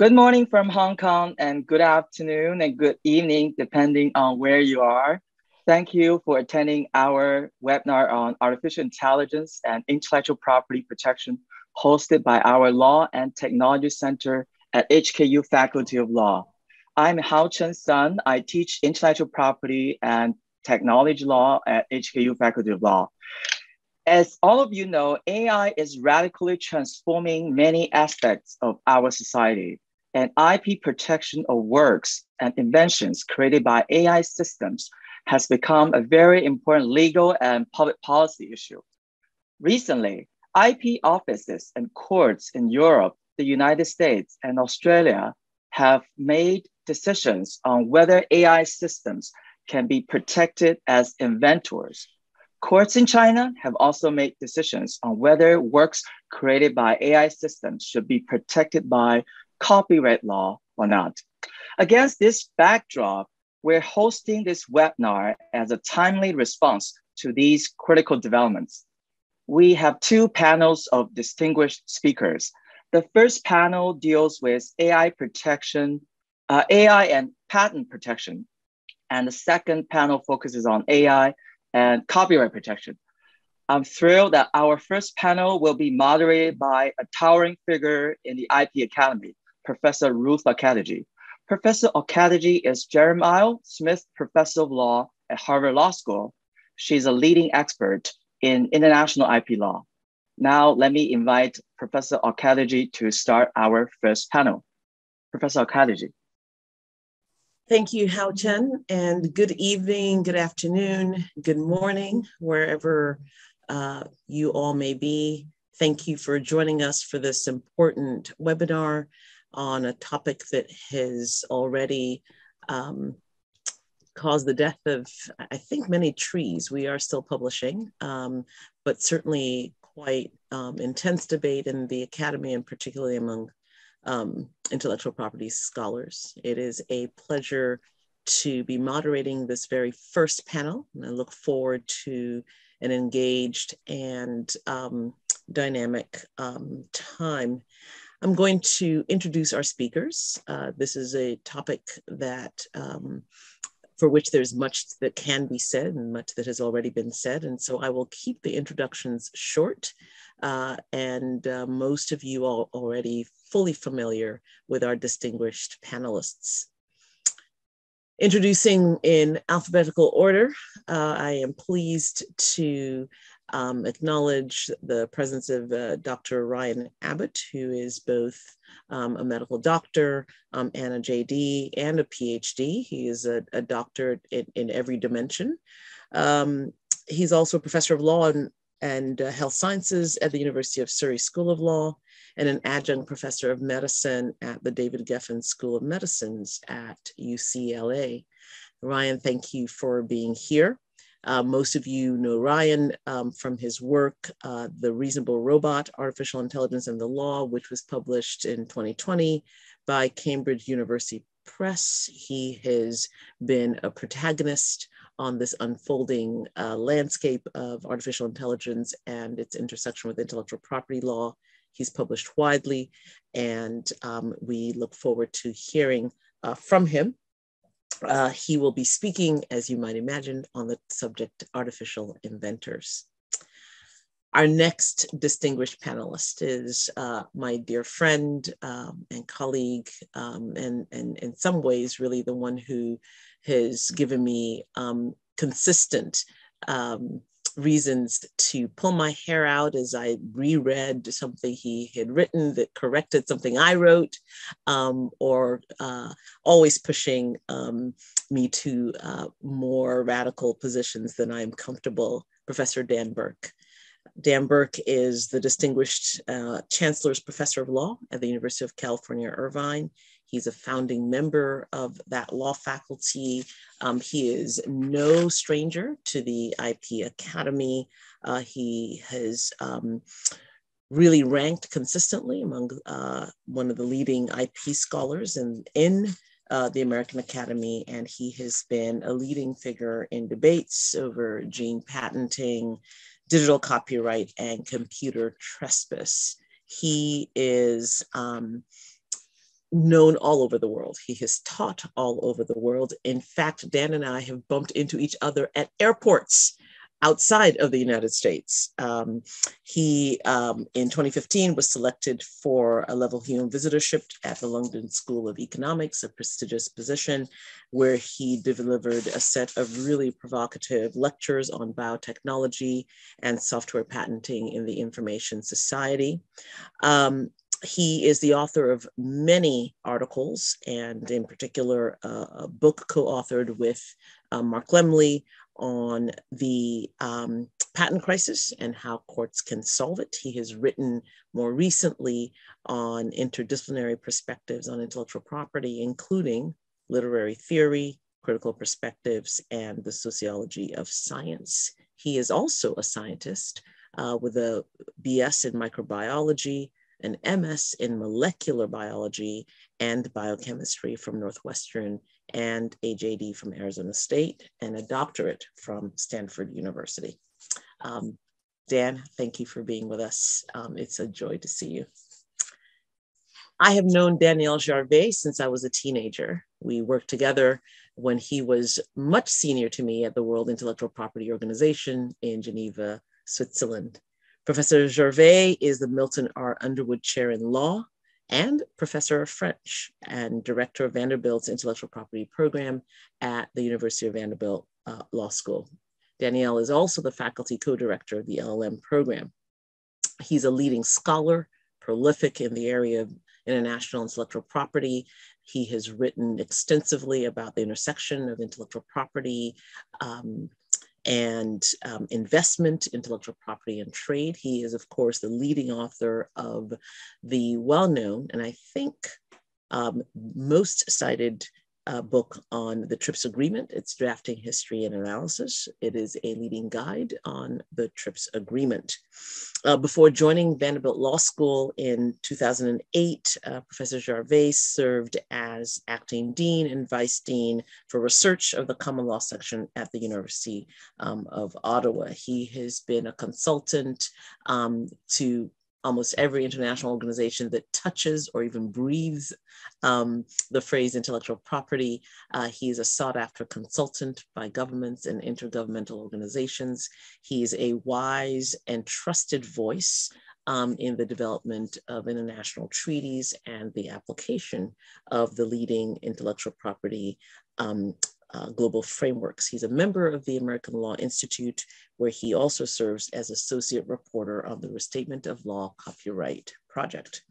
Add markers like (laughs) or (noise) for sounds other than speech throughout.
Good morning from Hong Kong and good afternoon and good evening, depending on where you are. Thank you for attending our webinar on artificial intelligence and intellectual property protection hosted by our Law and Technology Center at HKU Faculty of Law. I'm Haochen Sun. I teach intellectual property and technology law at HKU Faculty of Law. As all of you know, AI is radically transforming many aspects of our society, and IP protection of works and inventions created by AI systems has become a very important legal and public policy issue. Recently, IP offices and courts in Europe, the United States, and Australia have made decisions on whether AI systems can be protected as inventors Courts in China have also made decisions on whether works created by AI systems should be protected by copyright law or not. Against this backdrop, we're hosting this webinar as a timely response to these critical developments. We have two panels of distinguished speakers. The first panel deals with AI protection, uh, AI and patent protection. And the second panel focuses on AI and copyright protection. I'm thrilled that our first panel will be moderated by a towering figure in the IP Academy, Professor Ruth Okediji. Professor Okediji is Jeremiah Smith Professor of Law at Harvard Law School. She's a leading expert in international IP law. Now, let me invite Professor Okediji to start our first panel. Professor Okediji. Thank you, Haochen, and good evening, good afternoon, good morning, wherever uh, you all may be. Thank you for joining us for this important webinar on a topic that has already um, caused the death of, I think, many trees. We are still publishing, um, but certainly quite um, intense debate in the academy and particularly among um, intellectual property scholars. It is a pleasure to be moderating this very first panel, and I look forward to an engaged and um, dynamic um, time. I'm going to introduce our speakers. Uh, this is a topic that um, for which there's much that can be said and much that has already been said. And so I will keep the introductions short. Uh, and uh, most of you are already fully familiar with our distinguished panelists. Introducing in alphabetical order, uh, I am pleased to um, acknowledge the presence of uh, Dr. Ryan Abbott, who is both um, a medical doctor um, and a JD and a PhD. He is a, a doctor in, in, every dimension. Um, he's also a professor of law and, and uh, health sciences at the University of Surrey School of Law and an adjunct professor of medicine at the David Geffen School of Medicines at UCLA. Ryan, thank you for being here. Uh, most of you know Ryan um, from his work, uh, The Reasonable Robot, Artificial Intelligence and the Law, which was published in 2020 by Cambridge University Press. He has been a protagonist on this unfolding uh, landscape of artificial intelligence and its intersection with intellectual property law. He's published widely, and um, we look forward to hearing uh, from him. Uh, he will be speaking, as you might imagine, on the subject artificial inventors. Our next distinguished panelist is uh, my dear friend um, and colleague, um, and, and in some ways, really the one who has given me um, consistent um, reasons to pull my hair out as I reread something he had written that corrected something I wrote, um, or uh, always pushing um, me to uh, more radical positions than I'm comfortable, Professor Dan Burk. Dan Burk is the Distinguished uh, Chancellor's Professor of Law at the University of California, Irvine. He's a founding member of that law faculty. Um, he is no stranger to the IP Academy. Uh, he has um, really ranked consistently among uh, one of the leading IP scholars in, in uh, the American Academy, and he has been a leading figure in debates over gene patenting, digital copyright, and computer trespass. He is um, known all over the world. He has taught all over the world. In fact, Dan and I have bumped into each other at airports outside of the United States. Um, he, um, in 2015, was selected for a Leverhulme visitorship at the London School of Economics, a prestigious position where he delivered a set of really provocative lectures on biotechnology and software patenting in the information society. Um, he is the author of many articles, and in particular, uh, a book co authored with uh, Mark Lemley on the um, patent crisis and how courts can solve it. He has written more recently on interdisciplinary perspectives on intellectual property, including literary theory, critical perspectives, and the sociology of science. He is also a scientist uh, with a BS in microbiology, an MS in molecular biology and biochemistry from Northwestern and a JD from Arizona State and a doctorate from Stanford University. Um, Dan, thank you for being with us. Um, it's a joy to see you. I have known Daniel Gervais since I was a teenager. We worked together when he was much senior to me at the World Intellectual Property Organization in Geneva, Switzerland. Professor Gervais is the Milton R. Underwood Chair in Law and professor of French and director of Vanderbilt's intellectual property program at the University of Vanderbilt uh, Law School. Daniel is also the faculty co-director of the LLM program. He's a leading scholar, prolific in the area of international intellectual property. He has written extensively about the intersection of intellectual property, um, and um, investment, intellectual property, and trade. He is, of course, the leading author of the well known and I think um, most cited uh, book on the TRIPS agreement, its drafting history and analysis. It is a leading guide on the TRIPS agreement. Uh, before joining Vanderbilt Law School in 2008, uh, Professor Gervais served as acting dean and vice dean for research of the common law section at the University um, of Ottawa. He has been a consultant um, to almost every international organization that touches or even breathes um, the phrase intellectual property. Uh, he is a sought after consultant by governments and intergovernmental organizations. He is a wise and trusted voice um, in the development of international treaties and the application of the leading intellectual property um, uh, global frameworks. He's a member of the American Law Institute, where he also serves as associate reporter on the Restatement of Law Copyright Project.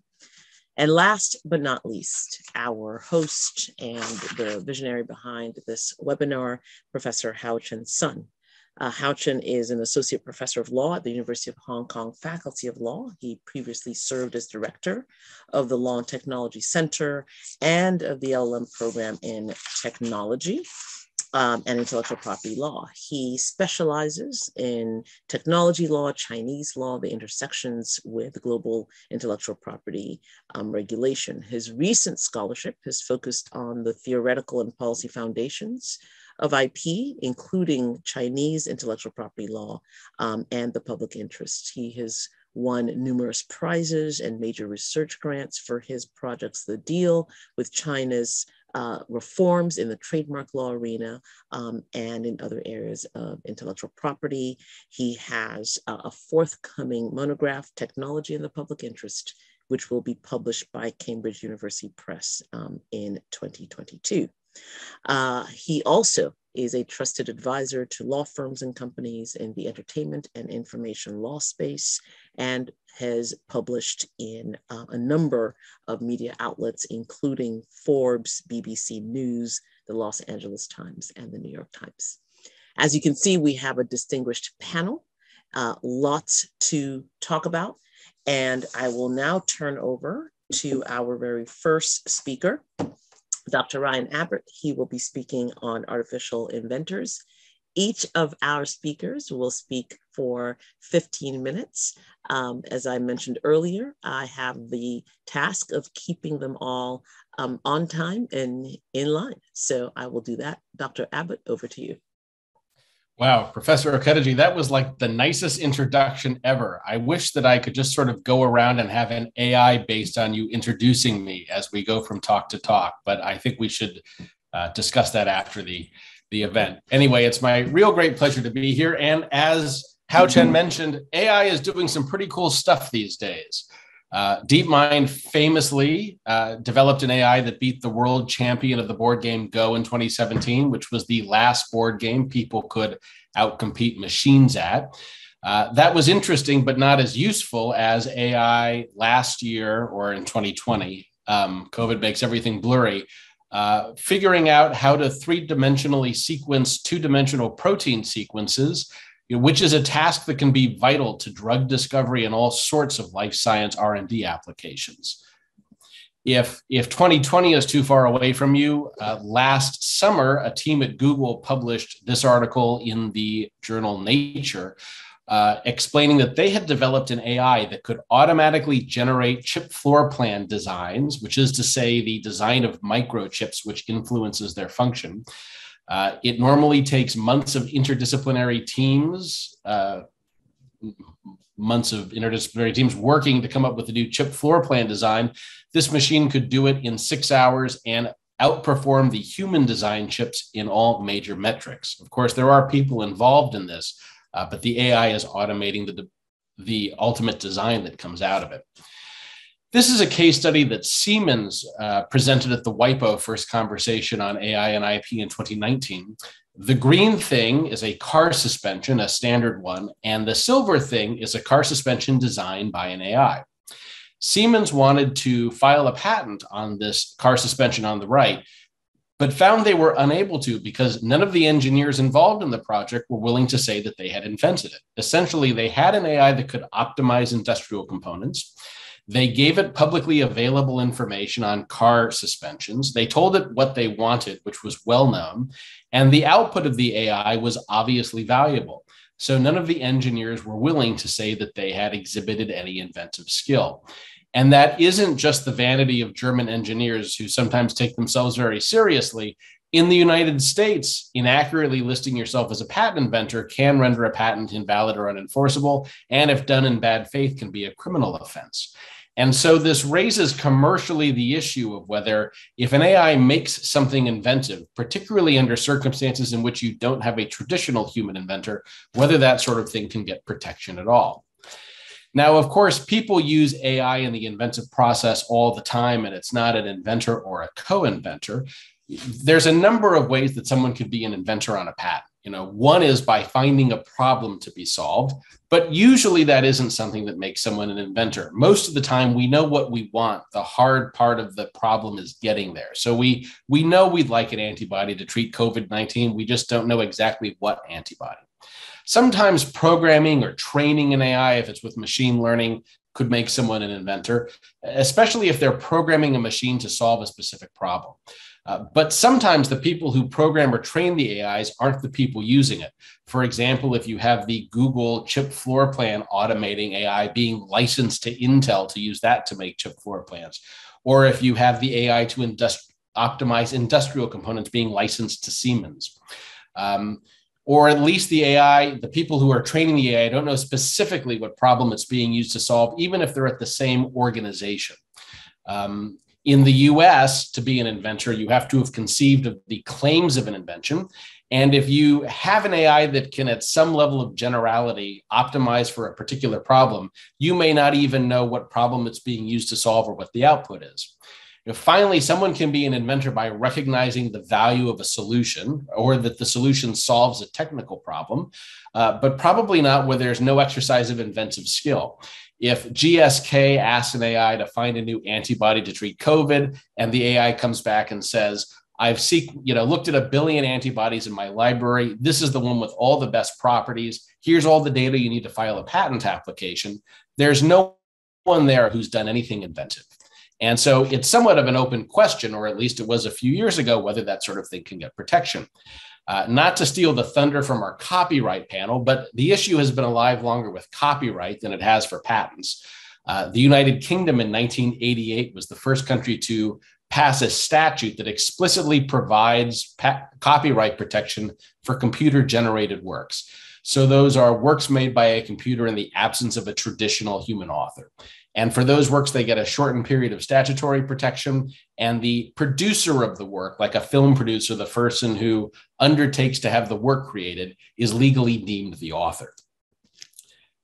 And last but not least, our host and the visionary behind this webinar, Professor Haochen Sun. Uh, Chen is an associate professor of law at the University of Hong Kong Faculty of Law. He previously served as director of the Law and Technology Center and of the LLM program in technology. Um, and intellectual property law. He specializes in technology law, Chinese law, the intersections with global intellectual property um, regulation. His recent scholarship has focused on the theoretical and policy foundations of IP, including Chinese intellectual property law um, and the public interest. He has won numerous prizes and major research grants for his projects The deal with China's uh, reforms in the trademark law arena um, and in other areas of intellectual property. He has uh, a forthcoming monograph, Technology in the Public Interest, which will be published by Cambridge University Press um, in 2022. Uh, he also is a trusted advisor to law firms and companies in the entertainment and information law space and has published in uh, a number of media outlets, including Forbes, BBC News, the Los Angeles Times, and the New York Times. As you can see, we have a distinguished panel, uh, lots to talk about. And I will now turn over to our very first speaker, Dr. Ryan Abbott. He will be speaking on artificial inventors. Each of our speakers will speak for 15 minutes. Um, as I mentioned earlier, I have the task of keeping them all um, on time and in line. So I will do that. Dr. Abbott, over to you. Wow, Professor Okediji, that was like the nicest introduction ever. I wish that I could just sort of go around and have an AI based on you introducing me as we go from talk to talk, but I think we should uh, discuss that after the, the event. Anyway, it's my real great pleasure to be here. And as Haochen mentioned, AI is doing some pretty cool stuff these days. Uh, DeepMind famously uh, developed an AI that beat the world champion of the board game Go in 2017, which was the last board game people could outcompete machines at. Uh, that was interesting, but not as useful as AI last year or in 2020. Um, COVID makes everything blurry. Uh, figuring out how to three dimensionally sequence two dimensional protein sequences which is a task that can be vital to drug discovery and all sorts of life science r&d applications. If if 2020 is too far away from you uh, last summer a team at google published this article in the journal nature uh, explaining that they had developed an ai that could automatically generate chip floor plan designs which is to say the design of microchips which influences their function uh, it normally takes months of interdisciplinary teams, uh, months of interdisciplinary teams working to come up with a new chip floor plan design. This machine could do it in six hours and outperform the human design chips in all major metrics. Of course, there are people involved in this, uh, but the AI is automating the, the ultimate design that comes out of it. This is a case study that Siemens uh, presented at the WIPO first conversation on AI and IP in 2019. The green thing is a car suspension, a standard one, and the silver thing is a car suspension designed by an AI. Siemens wanted to file a patent on this car suspension on the right, but found they were unable to because none of the engineers involved in the project were willing to say that they had invented it. Essentially, they had an AI that could optimize industrial components. They gave it publicly available information on car suspensions. They told it what they wanted, which was well known. And the output of the AI was obviously valuable. So none of the engineers were willing to say that they had exhibited any inventive skill. And that isn't just the vanity of German engineers who sometimes take themselves very seriously. In the United States, inaccurately listing yourself as a patent inventor can render a patent invalid or unenforceable, and if done in bad faith, can be a criminal offense. And so this raises commercially the issue of whether if an AI makes something inventive, particularly under circumstances in which you don't have a traditional human inventor, whether that sort of thing can get protection at all. Now, of course, people use AI in the inventive process all the time, and it's not an inventor or a co inventor. There's a number of ways that someone could be an inventor on a patent. You know, one is by finding a problem to be solved, but usually that isn't something that makes someone an inventor. Most of the time we know what we want. The hard part of the problem is getting there. So we we know we'd like an antibody to treat COVID-19. We just don't know exactly what antibody. Sometimes programming or training an AI if it's with machine learning could make someone an inventor, especially if they're programming a machine to solve a specific problem. Uh, but sometimes the people who program or train the AIs aren't the people using it. For example, if you have the Google chip floor plan automating AI being licensed to Intel to use that to make chip floor plans, or if you have the AI to industri- optimize industrial components being licensed to Siemens. Um, or at least the AI, the people who are training the AI don't know specifically what problem it's being used to solve, even if they're at the same organization. Um, in the US, to be an inventor, you have to have conceived of the claims of an invention. And if you have an AI that can, at some level of generality, optimize for a particular problem, you may not even know what problem it's being used to solve or what the output is. Finally, someone can be an inventor by recognizing the value of a solution or that the solution solves a technical problem, uh, but probably not where there's no exercise of inventive skill if GSK asks an AI to find a new antibody to treat COVID, and the AI comes back and says, I've seek, you know, looked at a billion antibodies in my library. This is the one with all the best properties. Here's all the data you need to file a patent application. There's no one there who's done anything inventive. And so it's somewhat of an open question, or at least it was a few years ago, whether that sort of thing can get protection. Uh, not to steal the thunder from our copyright panel, but the issue has been alive longer with copyright than it has for patents. Uh, the United Kingdom in 1988 was the first country to pass a statute that explicitly provides pa- copyright protection for computer generated works. So those are works made by a computer in the absence of a traditional human author. And for those works, they get a shortened period of statutory protection. And the producer of the work, like a film producer, the person who undertakes to have the work created, is legally deemed the author.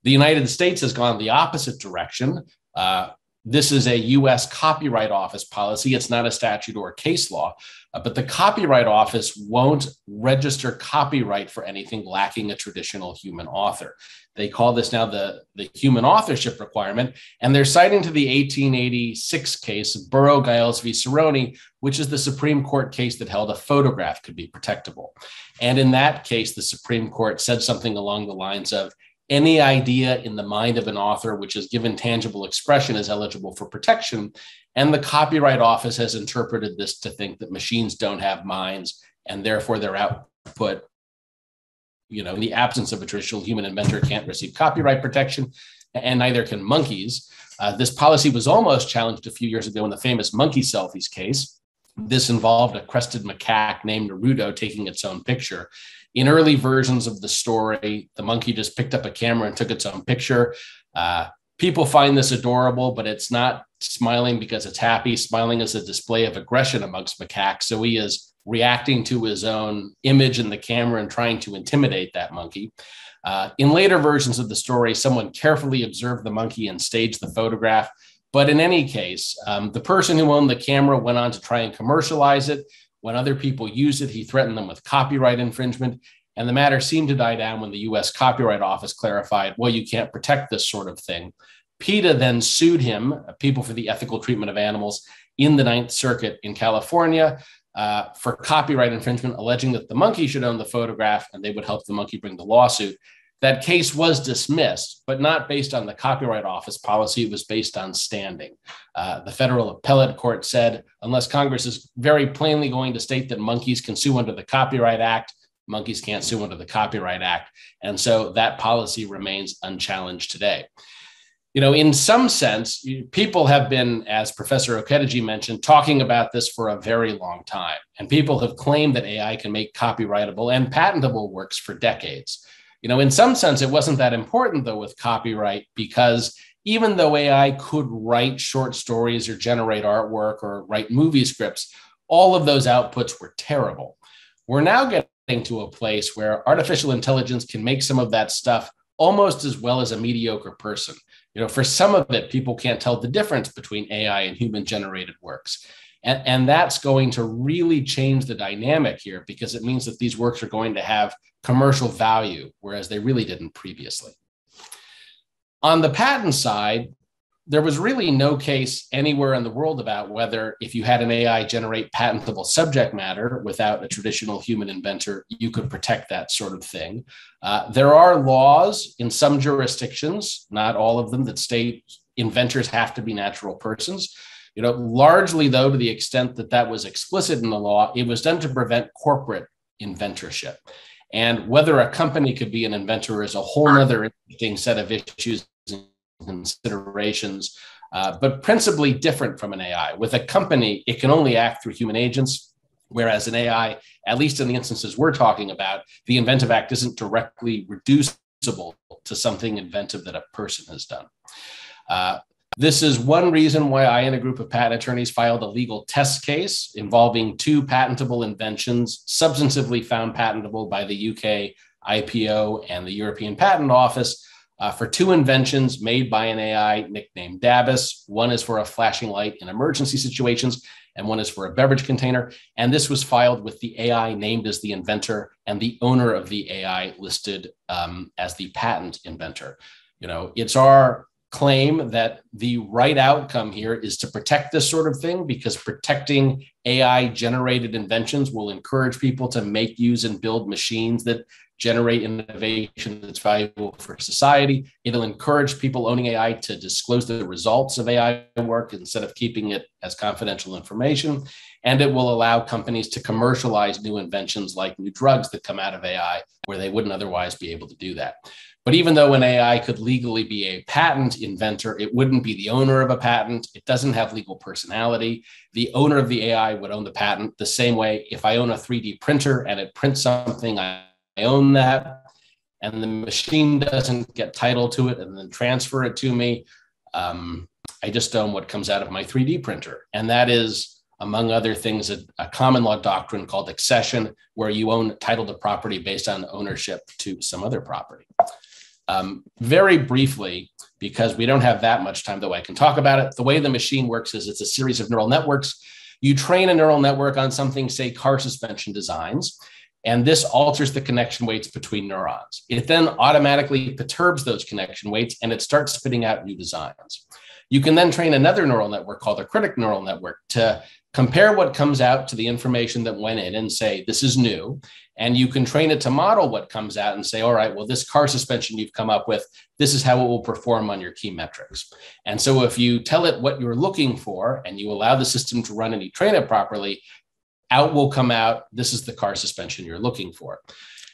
The United States has gone the opposite direction. Uh, this is a US Copyright Office policy. It's not a statute or a case law, uh, but the Copyright Office won't register copyright for anything lacking a traditional human author. They call this now the, the human authorship requirement, and they're citing to the 1886 case of Burrow-Giles v. Sarony, which is the Supreme Court case that held a photograph could be protectable. And in that case, the Supreme Court said something along the lines of any idea in the mind of an author which is given tangible expression is eligible for protection. And the Copyright Office has interpreted this to think that machines don't have minds and therefore their output, you know, in the absence of a traditional human inventor, can't receive copyright protection, and neither can monkeys. Uh, this policy was almost challenged a few years ago in the famous monkey selfies case. This involved a crested macaque named Naruto taking its own picture in early versions of the story, the monkey just picked up a camera and took its own picture. Uh, people find this adorable, but it's not smiling because it's happy. Smiling is a display of aggression amongst macaques. So he is reacting to his own image in the camera and trying to intimidate that monkey. Uh, in later versions of the story, someone carefully observed the monkey and staged the photograph. But in any case, um, the person who owned the camera went on to try and commercialize it. When other people used it, he threatened them with copyright infringement. And the matter seemed to die down when the US Copyright Office clarified, well, you can't protect this sort of thing. PETA then sued him, People for the Ethical Treatment of Animals, in the Ninth Circuit in California uh, for copyright infringement, alleging that the monkey should own the photograph and they would help the monkey bring the lawsuit. That case was dismissed, but not based on the Copyright Office policy. It was based on standing. Uh, the federal appellate court said unless Congress is very plainly going to state that monkeys can sue under the Copyright Act, monkeys can't sue under the Copyright Act. And so that policy remains unchallenged today. You know, in some sense, people have been, as Professor Okediji mentioned, talking about this for a very long time. And people have claimed that AI can make copyrightable and patentable works for decades. You know, in some sense, it wasn't that important though with copyright because even though AI could write short stories or generate artwork or write movie scripts, all of those outputs were terrible. We're now getting to a place where artificial intelligence can make some of that stuff almost as well as a mediocre person. You know, for some of it, people can't tell the difference between AI and human generated works. And, and that's going to really change the dynamic here because it means that these works are going to have commercial value, whereas they really didn't previously. On the patent side, there was really no case anywhere in the world about whether if you had an AI generate patentable subject matter without a traditional human inventor, you could protect that sort of thing. Uh, there are laws in some jurisdictions, not all of them, that state inventors have to be natural persons. You know, largely though, to the extent that that was explicit in the law, it was done to prevent corporate inventorship. And whether a company could be an inventor is a whole other interesting set of issues and considerations, uh, but principally different from an AI. With a company, it can only act through human agents, whereas an AI, at least in the instances we're talking about, the Inventive Act isn't directly reducible to something inventive that a person has done. Uh, this is one reason why I and a group of patent attorneys filed a legal test case involving two patentable inventions substantively found patentable by the UK IPO and the European Patent Office uh, for two inventions made by an AI nicknamed Dabus. One is for a flashing light in emergency situations, and one is for a beverage container. And this was filed with the AI named as the inventor and the owner of the AI listed um, as the patent inventor. You know, it's our claim that the right outcome here is to protect this sort of thing because protecting AI generated inventions will encourage people to make, use, and build machines that generate innovation that's valuable for society. It'll encourage people owning AI to disclose the results of AI work instead of keeping it as confidential information. And it will allow companies to commercialize new inventions like new drugs that come out of AI where they wouldn't otherwise be able to do that. But even though an AI could legally be a patent inventor, it wouldn't be the owner of a patent. It doesn't have legal personality. The owner of the AI would own the patent the same way if I own a 3D printer and it prints something, I own that. And the machine doesn't get title to it and then transfer it to me. Um, I just own what comes out of my 3D printer. And that is, among other things, a, a common law doctrine called accession, where you own title to property based on ownership to some other property. Um, very briefly, because we don't have that much time, though I can talk about it. The way the machine works is it's a series of neural networks. You train a neural network on something, say car suspension designs, and this alters the connection weights between neurons. It then automatically perturbs those connection weights and it starts spitting out new designs. You can then train another neural network called a critic neural network to compare what comes out to the information that went in and say, this is new. And you can train it to model what comes out and say, all right, well, this car suspension you've come up with, this is how it will perform on your key metrics. And so if you tell it what you're looking for and you allow the system to run and you train it properly, out will come out, this is the car suspension you're looking for.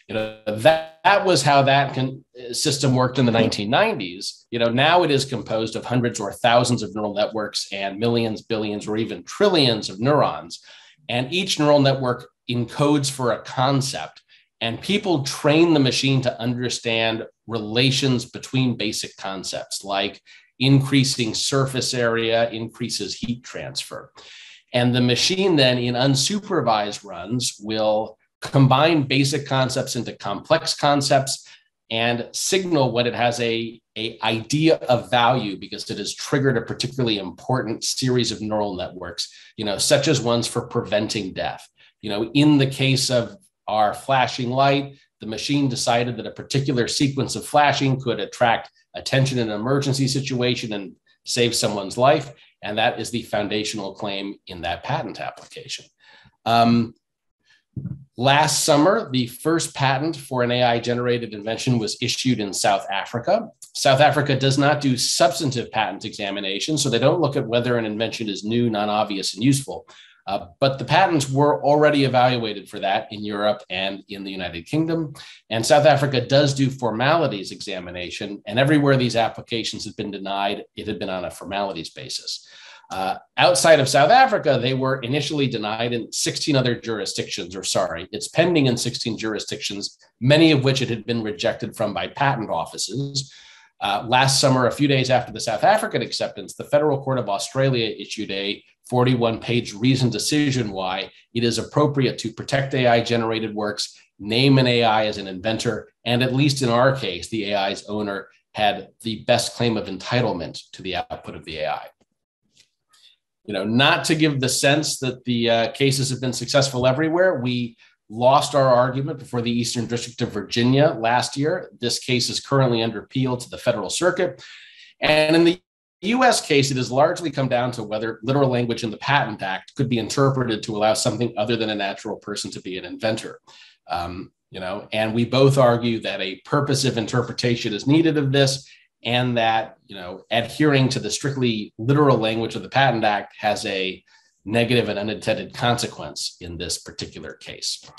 You know, that, that was how that can, uh, system worked in the 1990s. You know, now it is composed of hundreds or thousands of neural networks and millions, billions, or even trillions of neurons. And each neural network encodes for a concept. And people train the machine to understand relations between basic concepts like increasing surface area increases heat transfer. And the machine then in unsupervised runs will combine basic concepts into complex concepts and signal when it has a, a idea of value because it has triggered a particularly important series of neural networks you know such as ones for preventing death you know in the case of our flashing light the machine decided that a particular sequence of flashing could attract attention in an emergency situation and save someone's life and that is the foundational claim in that patent application um, Last summer, the first patent for an AI generated invention was issued in South Africa. South Africa does not do substantive patent examination, so they don't look at whether an invention is new, non obvious, and useful. Uh, but the patents were already evaluated for that in Europe and in the United Kingdom. And South Africa does do formalities examination. And everywhere these applications had been denied, it had been on a formalities basis. Uh, outside of South Africa, they were initially denied in 16 other jurisdictions, or sorry, it's pending in 16 jurisdictions, many of which it had been rejected from by patent offices. Uh, last summer, a few days after the South African acceptance, the Federal Court of Australia issued a 41 page reasoned decision why it is appropriate to protect AI generated works, name an AI as an inventor, and at least in our case, the AI's owner had the best claim of entitlement to the output of the AI you know, not to give the sense that the uh, cases have been successful everywhere. We lost our argument before the Eastern District of Virginia last year. This case is currently under appeal to the federal circuit. And in the US case, it has largely come down to whether literal language in the Patent Act could be interpreted to allow something other than a natural person to be an inventor. Um, you know, and we both argue that a purposive interpretation is needed of this and that you know adhering to the strictly literal language of the patent act has a negative and unintended consequence in this particular case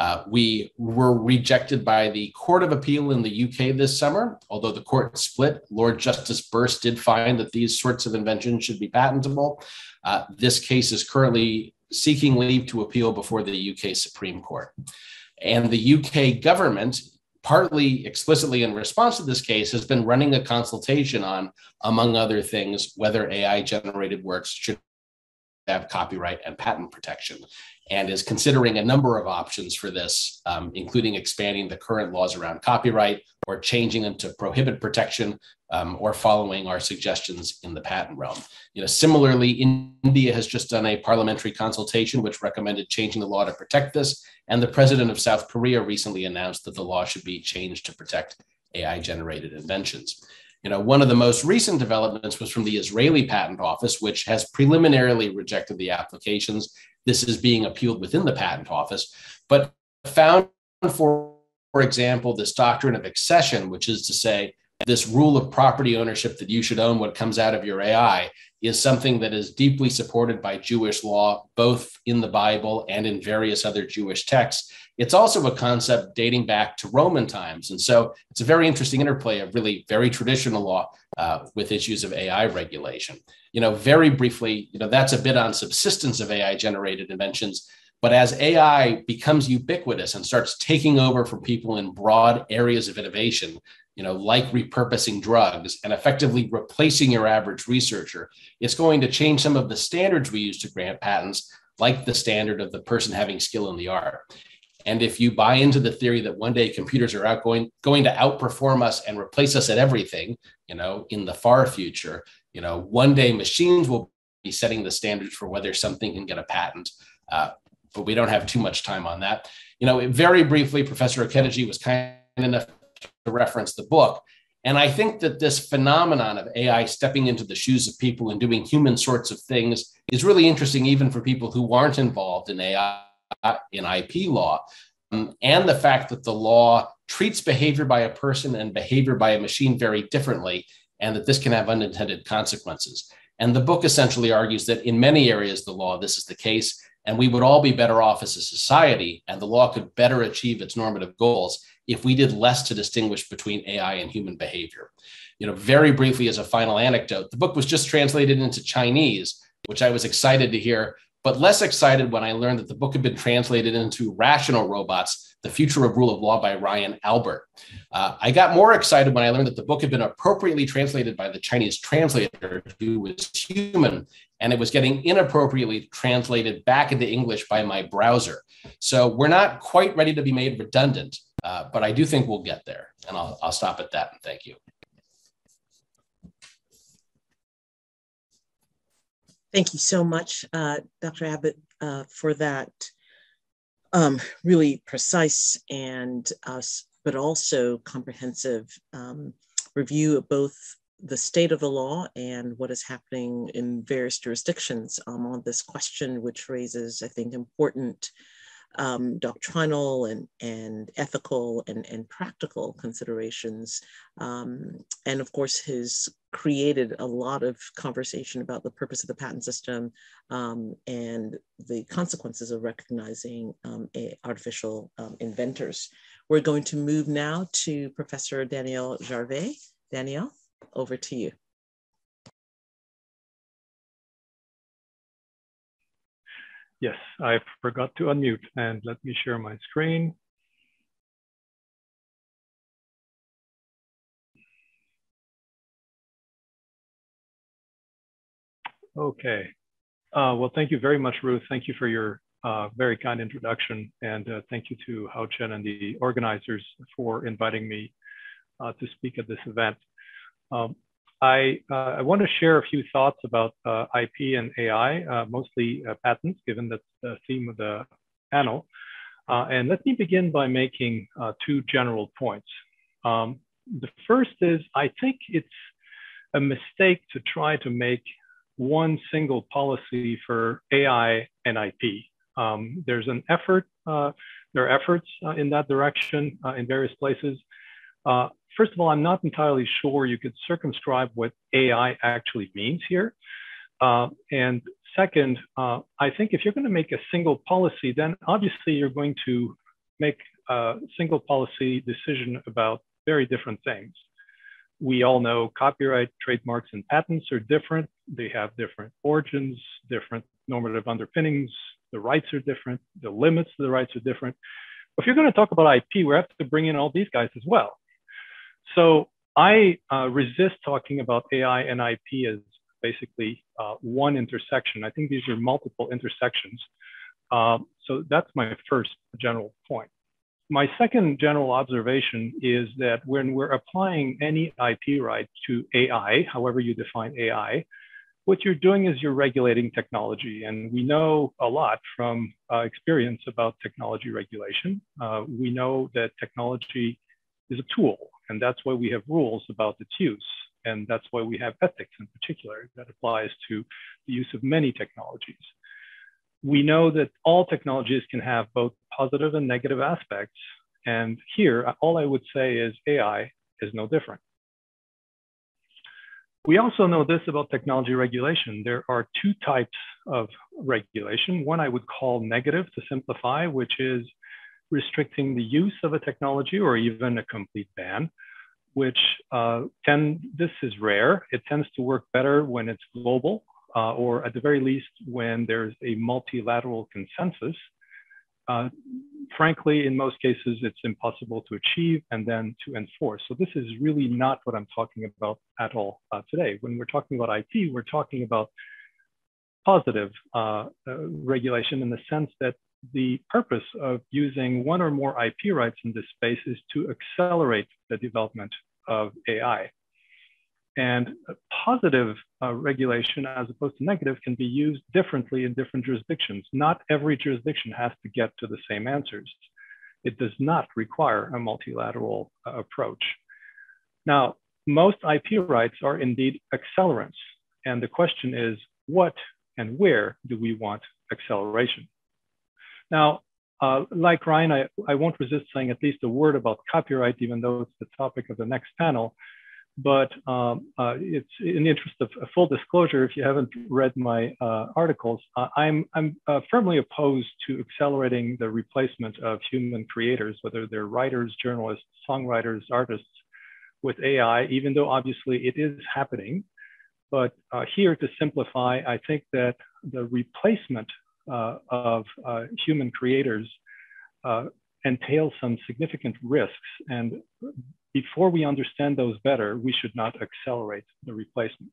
uh, we were rejected by the court of appeal in the uk this summer although the court split. Lord justice Birss did find that these sorts of inventions should be patentable. Uh, this case is currently seeking leave to appeal before the uk supreme court. And the uk government partly explicitly in response to this case, has been running a consultation on, among other things, whether AI generated works should have copyright and patent protection, and is considering a number of options for this, um, including expanding the current laws around copyright or changing them to prohibit protection um, or following our suggestions in the patent realm. You know, similarly, India has just done a parliamentary consultation which recommended changing the law to protect this, and the president of South Korea recently announced that the law should be changed to protect AI-generated inventions. You know, one of the most recent developments was from the Israeli Patent Office, which has preliminarily rejected the applications. This is being appealed within the Patent Office, but found for for example, this doctrine of accession, which is to say, this rule of property ownership that you should own what comes out of your AI is something that is deeply supported by Jewish law, both in the Bible and in various other Jewish texts. It's also a concept dating back to Roman times. And so it's a very interesting interplay of really very traditional law uh, with issues of AI regulation. You know, very briefly, you know, that's a bit on subsistence of AI generated inventions. But as AI becomes ubiquitous and starts taking over for people in broad areas of innovation, you know, like repurposing drugs and effectively replacing your average researcher, it's going to change some of the standards we use to grant patents, like the standard of the person having skill in the art. And if you buy into the theory that one day computers are going, going to outperform us and replace us at everything, you know, in the far future, you know, one day machines will be setting the standards for whether something can get a patent. Uh, but we don't have too much time on that. You know, very briefly, Professor Okediji was kind enough to reference the book. And I think that this phenomenon of AI stepping into the shoes of people and doing human sorts of things is really interesting, even for people who aren't involved in AI in IP law. Um, and the fact that the law treats behavior by a person and behavior by a machine very differently, and that this can have unintended consequences. And the book essentially argues that in many areas of the law, this is the case, and we would all be better off as a society, and the law could better achieve its normative goals if we did less to distinguish between AI and human behavior. You know, very briefly as a final anecdote, the book was just translated into Chinese, which I was excited to hear, but less excited when I learned that the book had been translated into Rational Robots, The Future of Rule of Law by Ryan Albert. Uh, I got more excited when I learned that the book had been appropriately translated by the Chinese translator who was human and it was getting inappropriately translated back into English by my browser. So we're not quite ready to be made redundant, uh, but I do think we'll get there. And I'll, I'll stop at that. Thank you. Thank you so much, uh, Dr. Abbott, uh, for that um, really precise and uh, but also comprehensive um, review of both the state of the law and what is happening in various jurisdictions um, on this question, which raises, I think, important um, doctrinal and, and ethical and, and practical considerations. Um, and of course, has created a lot of conversation about the purpose of the patent system um, and the consequences of recognizing um, artificial um, inventors. We're going to move now to Professor Daniel Gervais. Daniel, over to you. Yes, I forgot to unmute and let me share my screen. Okay. Uh, well, thank you very much, Ruth. Thank you for your uh, very kind introduction. And uh, thank you to Haochen and the organizers for inviting me uh, to speak at this event. Um, I, uh, I want to share a few thoughts about uh, IP and AI, uh, mostly uh, patents, given that's the theme of the panel. Uh, and let me begin by making uh, two general points. Um, the first is I think it's a mistake to try to make one single policy for AI and IP. Um, there's an effort, there are efforts in that direction in various places. First of all, I'm not entirely sure you could circumscribe what AI actually means here. Uh, and second, uh, I think if you're going to make a single policy, then obviously you're going to make a single policy decision about very different things. We all know copyright, trademarks, and patents are different. They have different origins, different normative underpinnings. The rights are different. The limits to the rights are different. If you're going to talk about IP, we have to bring in all these guys as well. So I uh, resist talking about AI and IP as basically uh, one intersection. I think these are multiple intersections. Um, so that's my first general point. My second general observation is that when we're applying any IP right to AI, however you define AI, what you're doing is you're regulating technology. And we know a lot from uh, experience about technology regulation. Uh, we know that technology is a tool and that's why we have rules about its use. And that's why we have ethics in particular that applies to the use of many technologies. We know that all technologies can have both positive and negative aspects. And here, all I would say is AI is no different. We also know this about technology regulation. There are two types of regulation. One I would call negative to simplify, which is restricting the use of a technology or even a complete ban, which uh, tend, this is rare. It tends to work better when it's global, uh, or at the very least, when there's a multilateral consensus. Uh, frankly, in most cases, it's impossible to achieve and then to enforce. So this is really not what I'm talking about at all uh, today. When we're talking about IP, we're talking about positive uh, uh, regulation in the sense that the purpose of using one or more IP rights in this space is to accelerate the development of AI. And positive uh, regulation as opposed to negative can be used differently in different jurisdictions. Not every jurisdiction has to get to the same answers. It does not require a multilateral uh, approach. Now, most IP rights are indeed accelerants. And the question is, what and where do we want acceleration? Now, uh, like Ryan, I, I won't resist saying at least a word about copyright, even though it's the topic of the next panel. But um, uh, it's in the interest of full disclosure, if you haven't read my uh, articles, uh, I'm, I'm uh, firmly opposed to accelerating the replacement of human creators, whether they're writers, journalists, songwriters, artists, with AI, even though obviously it is happening. But uh, here to simplify, I think that the replacement uh, of human creators entails some significant risks. And before we understand those better, we should not accelerate the replacement.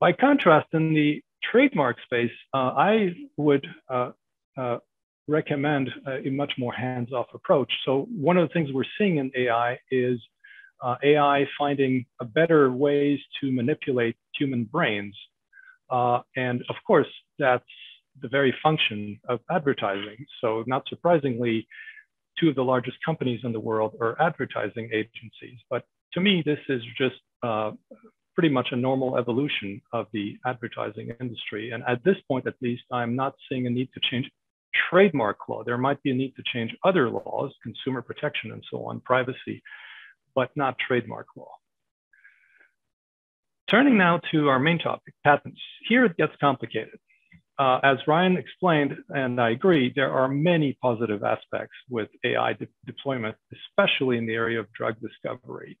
By contrast, in the trademark space, uh, I would uh, uh, recommend a much more hands-off approach. So one of the things we're seeing in AI is uh, AI finding better ways to manipulate human brains. Uh, and of course, that's the very function of advertising. So not surprisingly, two of the largest companies in the world are advertising agencies. But to me, this is just uh, pretty much a normal evolution of the advertising industry. And at this point, at least, I'm not seeing a need to change trademark law. There might be a need to change other laws, consumer protection and so on, privacy, but not trademark law. Turning now to our main topic, patents. Here it gets complicated uh, as Ryan explained, and I agree, there are many positive aspects with AI de deployment, especially in the area of drug discovery.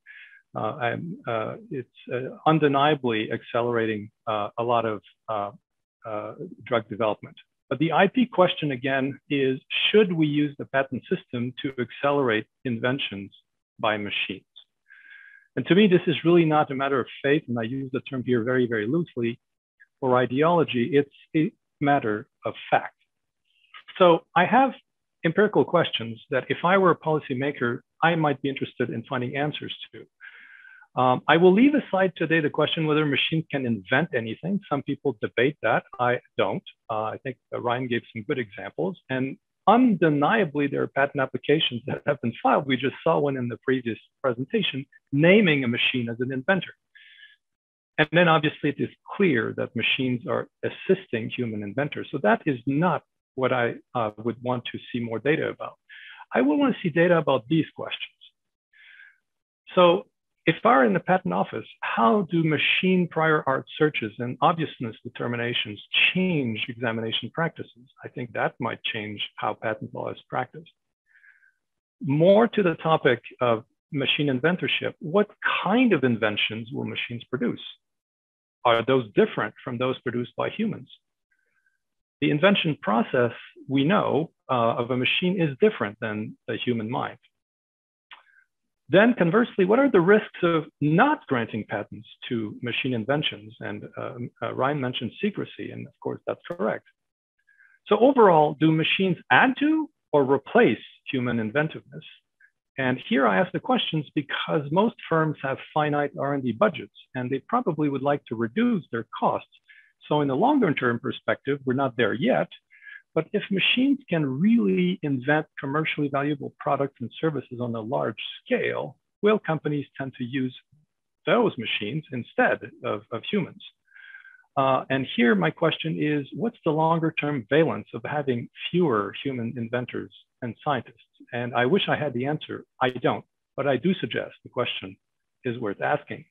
Uh, and uh, it's uh, undeniably accelerating uh, a lot of uh, drug development. But the IP question again is, should we use the patent system to accelerate inventions by machines? And to me, this is really not a matter of faith, and I use the term here very, very loosely, or ideology. It's, matter of fact. So I have empirical questions that if I were a policymaker, I might be interested in finding answers to. Um, I will leave aside today the question whether machines can invent anything. Some people debate that. I don't. Uh, I think Ryan gave some good examples. And undeniably, there are patent applications that have been filed. We just saw one in the previous presentation naming a machine as an inventor. And then obviously it is clear that machines are assisting human inventors. So that is not what I uh, would want to see more data about. I would want to see data about these questions. So if I were in the patent office, how do machine prior art searches and obviousness determinations change examination practices? I think that might change how patent law is practiced. More to the topic of machine inventorship, what kind of inventions will machines produce? Are those different from those produced by humans? The invention process we know uh, of a machine is different than the human mind. Then conversely, what are the risks of not granting patents to machine inventions? And uh, uh, Ryan mentioned secrecy, and of course that's correct. So overall, do machines add to or replace human inventiveness? And here I ask the questions because most firms have finite R&D budgets and they probably would like to reduce their costs. So in the longer term perspective, we're not there yet, but if machines can really invent commercially valuable products and services on a large scale, will companies tend to use those machines instead of, of humans. Uh, and here my question is, what's the longer term valence of having fewer human inventors and scientists? And I wish I had the answer. I don't, but I do suggest the question is worth asking.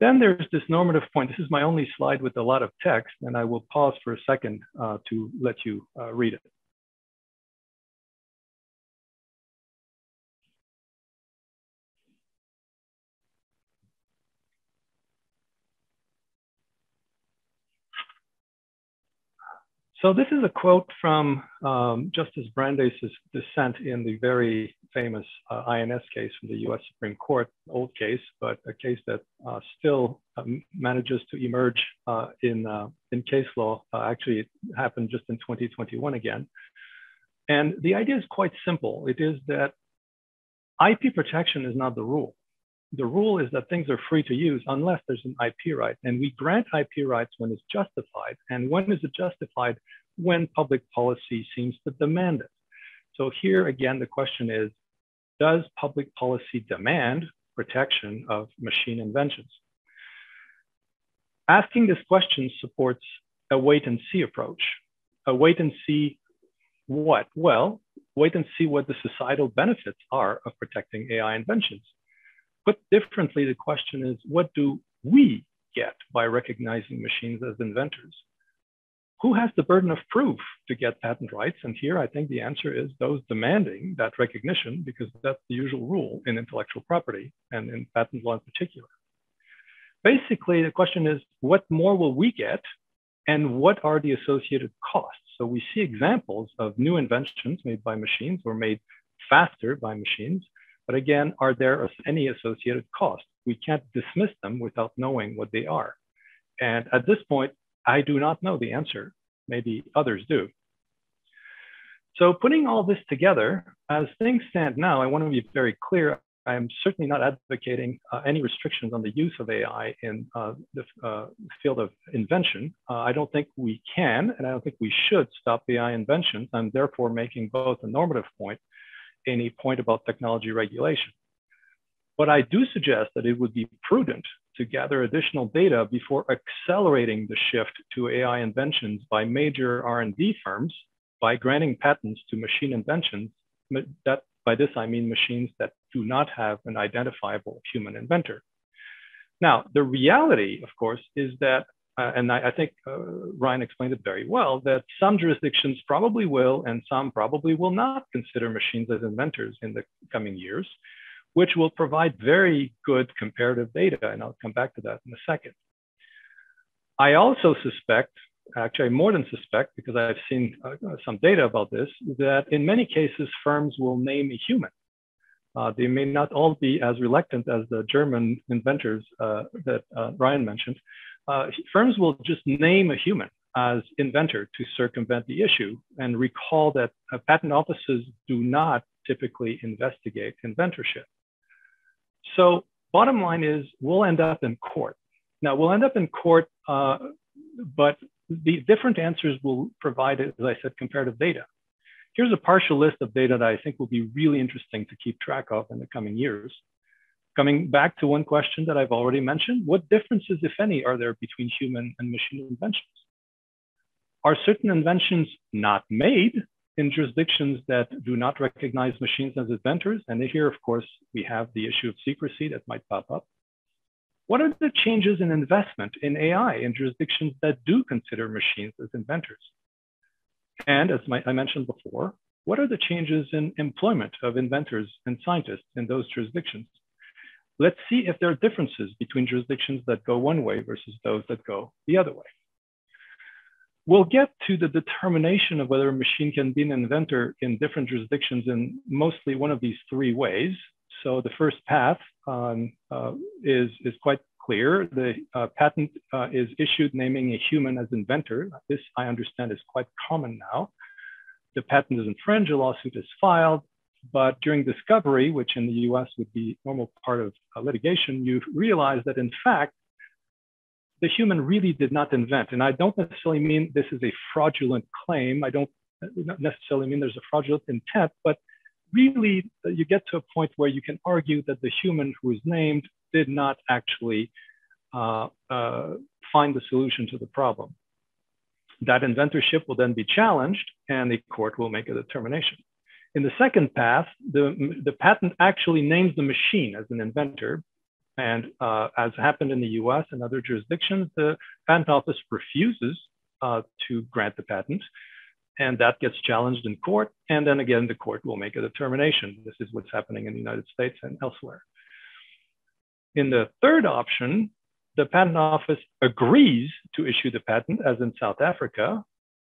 Then there's this normative point. This is my only slide with a lot of text, and I will pause for a second uh, to let you uh, read it. So this is a quote from um, Justice Brandeis' dissent in the very famous uh, INS case from the US Supreme Court, old case, but a case that uh, still um, manages to emerge uh, in, uh, in case law. Uh, actually, it happened just in 2021 again. And the idea is quite simple. It is that IP protection is not the rule the rule is that things are free to use unless there's an IP right. And we grant IP rights when it's justified. And when is it justified? When public policy seems to demand it. So here again, the question is, does public policy demand protection of machine inventions? Asking this question supports a wait and see approach. A wait and see what? Well, wait and see what the societal benefits are of protecting AI inventions. Put differently, the question is, what do we get by recognizing machines as inventors? Who has the burden of proof to get patent rights? And here I think the answer is those demanding that recognition, because that's the usual rule in intellectual property and in patent law in particular. Basically, the question is, what more will we get and what are the associated costs? So we see examples of new inventions made by machines or made faster by machines but again, are there any associated costs? We can't dismiss them without knowing what they are. And at this point, I do not know the answer. Maybe others do. So putting all this together, as things stand now, I want to be very clear. I am certainly not advocating uh, any restrictions on the use of AI in uh, the uh, field of invention. Uh, I don't think we can, and I don't think we should stop AI inventions. I'm therefore making both a normative point any point about technology regulation. But I do suggest that it would be prudent to gather additional data before accelerating the shift to AI inventions by major R&D firms by granting patents to machine inventions. That, by this, I mean machines that do not have an identifiable human inventor. Now, the reality, of course, is that uh, and I, I think uh, Ryan explained it very well, that some jurisdictions probably will and some probably will not consider machines as inventors in the coming years, which will provide very good comparative data. And I'll come back to that in a second. I also suspect, actually more than suspect, because I've seen uh, some data about this, that in many cases, firms will name a human. Uh, they may not all be as reluctant as the German inventors uh, that uh, Ryan mentioned, uh, firms will just name a human as inventor to circumvent the issue and recall that uh, patent offices do not typically investigate inventorship. So bottom line is we'll end up in court. Now we'll end up in court, uh, but the different answers will provide, as I said, comparative data. Here's a partial list of data that I think will be really interesting to keep track of in the coming years. Coming back to one question that I've already mentioned, what differences, if any, are there between human and machine inventions? Are certain inventions not made in jurisdictions that do not recognize machines as inventors? And here, of course, we have the issue of secrecy that might pop up. What are the changes in investment in AI in jurisdictions that do consider machines as inventors? And as my, I mentioned before, what are the changes in employment of inventors and scientists in those jurisdictions? Let's see if there are differences between jurisdictions that go one way versus those that go the other way. We'll get to the determination of whether a machine can be an inventor in different jurisdictions in mostly one of these three ways. So the first path um, uh, is, is quite clear. The uh, patent uh, is issued naming a human as inventor. This, I understand, is quite common now. The patent is infringed, a lawsuit is filed. But during discovery, which in the US would be normal part of litigation, you realize that in fact, the human really did not invent. And I don't necessarily mean this is a fraudulent claim. I don't necessarily mean there's a fraudulent intent, but really uh, you get to a point where you can argue that the human who is named did not actually uh, uh, find the solution to the problem. That inventorship will then be challenged and the court will make a determination. In the second path, the, the patent actually names the machine as an inventor. And uh, as happened in the US and other jurisdictions, the patent office refuses uh, to grant the patent. And that gets challenged in court. And then again, the court will make a determination. This is what's happening in the United States and elsewhere. In the third option, the patent office agrees to issue the patent, as in South Africa.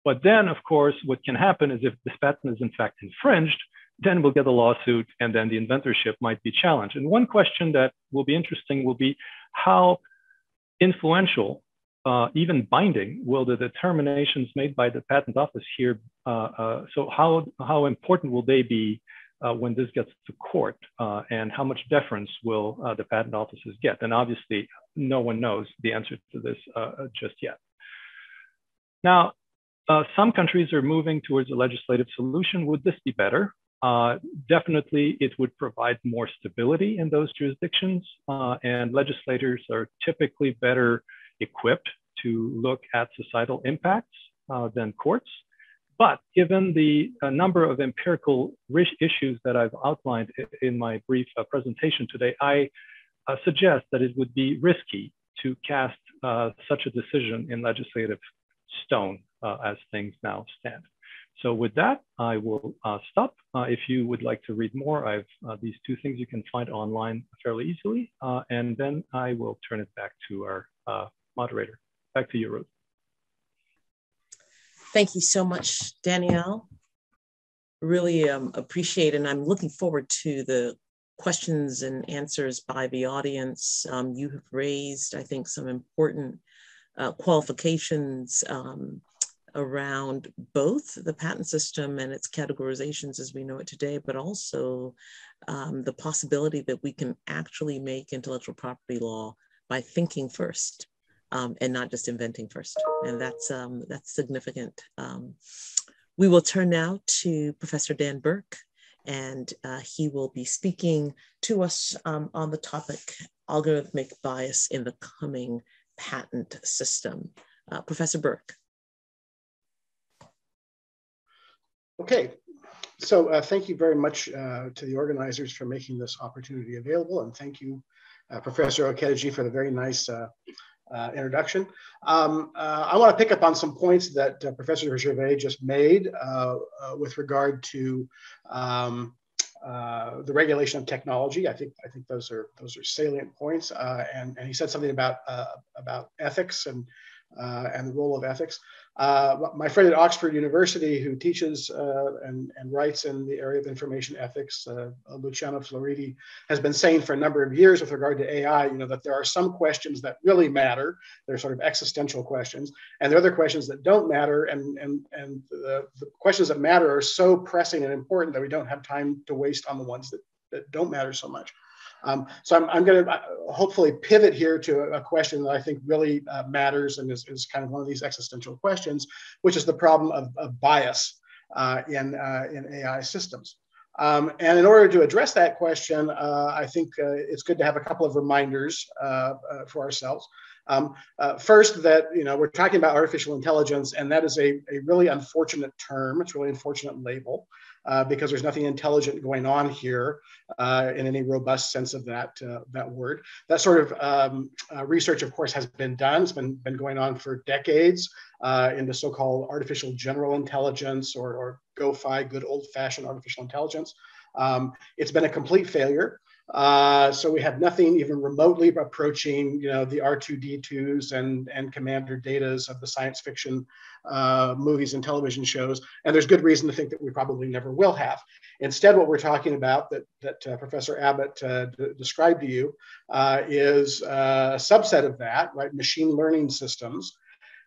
But then, of course, what can happen is if this patent is in fact infringed, then we'll get a lawsuit and then the inventorship might be challenged. And one question that will be interesting will be how influential, uh, even binding, will the determinations made by the patent office here, uh, uh, so how, how important will they be uh, when this gets to court uh, and how much deference will uh, the patent offices get? And obviously, no one knows the answer to this just yet. Now, uh, some countries are moving towards a legislative solution. Would this be better? Uh, definitely, it would provide more stability in those jurisdictions, and legislators are typically better equipped to look at societal impacts than courts. But given the uh, number of empirical issues that I've outlined in my brief uh, presentation today, I uh, suggest that it would be risky to cast uh, such a decision in legislative stone uh, as things now stand. So with that, I will uh, stop. if you would like to read more, I've these two things you can find online fairly easily. and then I will turn it back to our moderator. Back to you, Ruth. Thank you so much, Daniel. Really um, appreciate, and I'm looking forward to the questions and answers by the audience. Um, you have raised, I think, some important uh, qualifications um, around both the patent system and its categorizations as we know it today, but also um, the possibility that we can actually make intellectual property law by thinking first um, and not just inventing first. And that's, um, that's significant. Um, we will turn now to Professor Dan Burk, and uh, he will be speaking to us um, on the topic algorithmic bias in the coming patent system. Uh, Professor Burk. Okay, so uh, thank you very much uh, to the organizers for making this opportunity available, and thank you, uh, Professor Okediji, for the very nice uh, uh, introduction. Um, uh, I want to pick up on some points that Professor Gervais just made with regard to um, the regulation of technology. I think I think those are those are salient points. and, and he said something about about ethics and and the role of ethics. Uh, my friend at Oxford University, who teaches uh, and, and, writes in the area of information ethics, uh, Luciano Floridi, has been saying for a number of years with regard to AI, you know, that there are some questions that really matter. They're sort of existential questions, and there are other questions that don't matter. And and and the, the questions that matter are so pressing and important that we don't have time to waste on the ones that, that don't matter so much. Um, so I'm, I'm going to uh, hopefully pivot here to a, question that I think really uh, matters and is, is, kind of one of these existential questions, which is the problem of, of bias uh, in, uh, in AI systems. Um, and in order to address that question, uh, I think uh, it's good to have a couple of reminders for ourselves. Um, first, that you know we're talking about artificial intelligence, and that is a, a really unfortunate term. It's really unfortunate label uh, because there's nothing intelligent going on here uh, in any robust sense of that, uh, that word. That sort of um, uh, research, of course, has been done. It's been, been going on for decades uh, the so-called artificial general intelligence or, or GOFAI, good old-fashioned artificial intelligence. Um, it's been a complete failure. Uh, so we have nothing even remotely approaching, you know, the R2D2s and, and Commander Datas of the science fiction uh, movies and television shows. And there's good reason to think that we probably never will have. Instead, what we're talking about that, that uh, Professor Abbott uh, described to you uh, is a subset of that, right? Machine learning systems.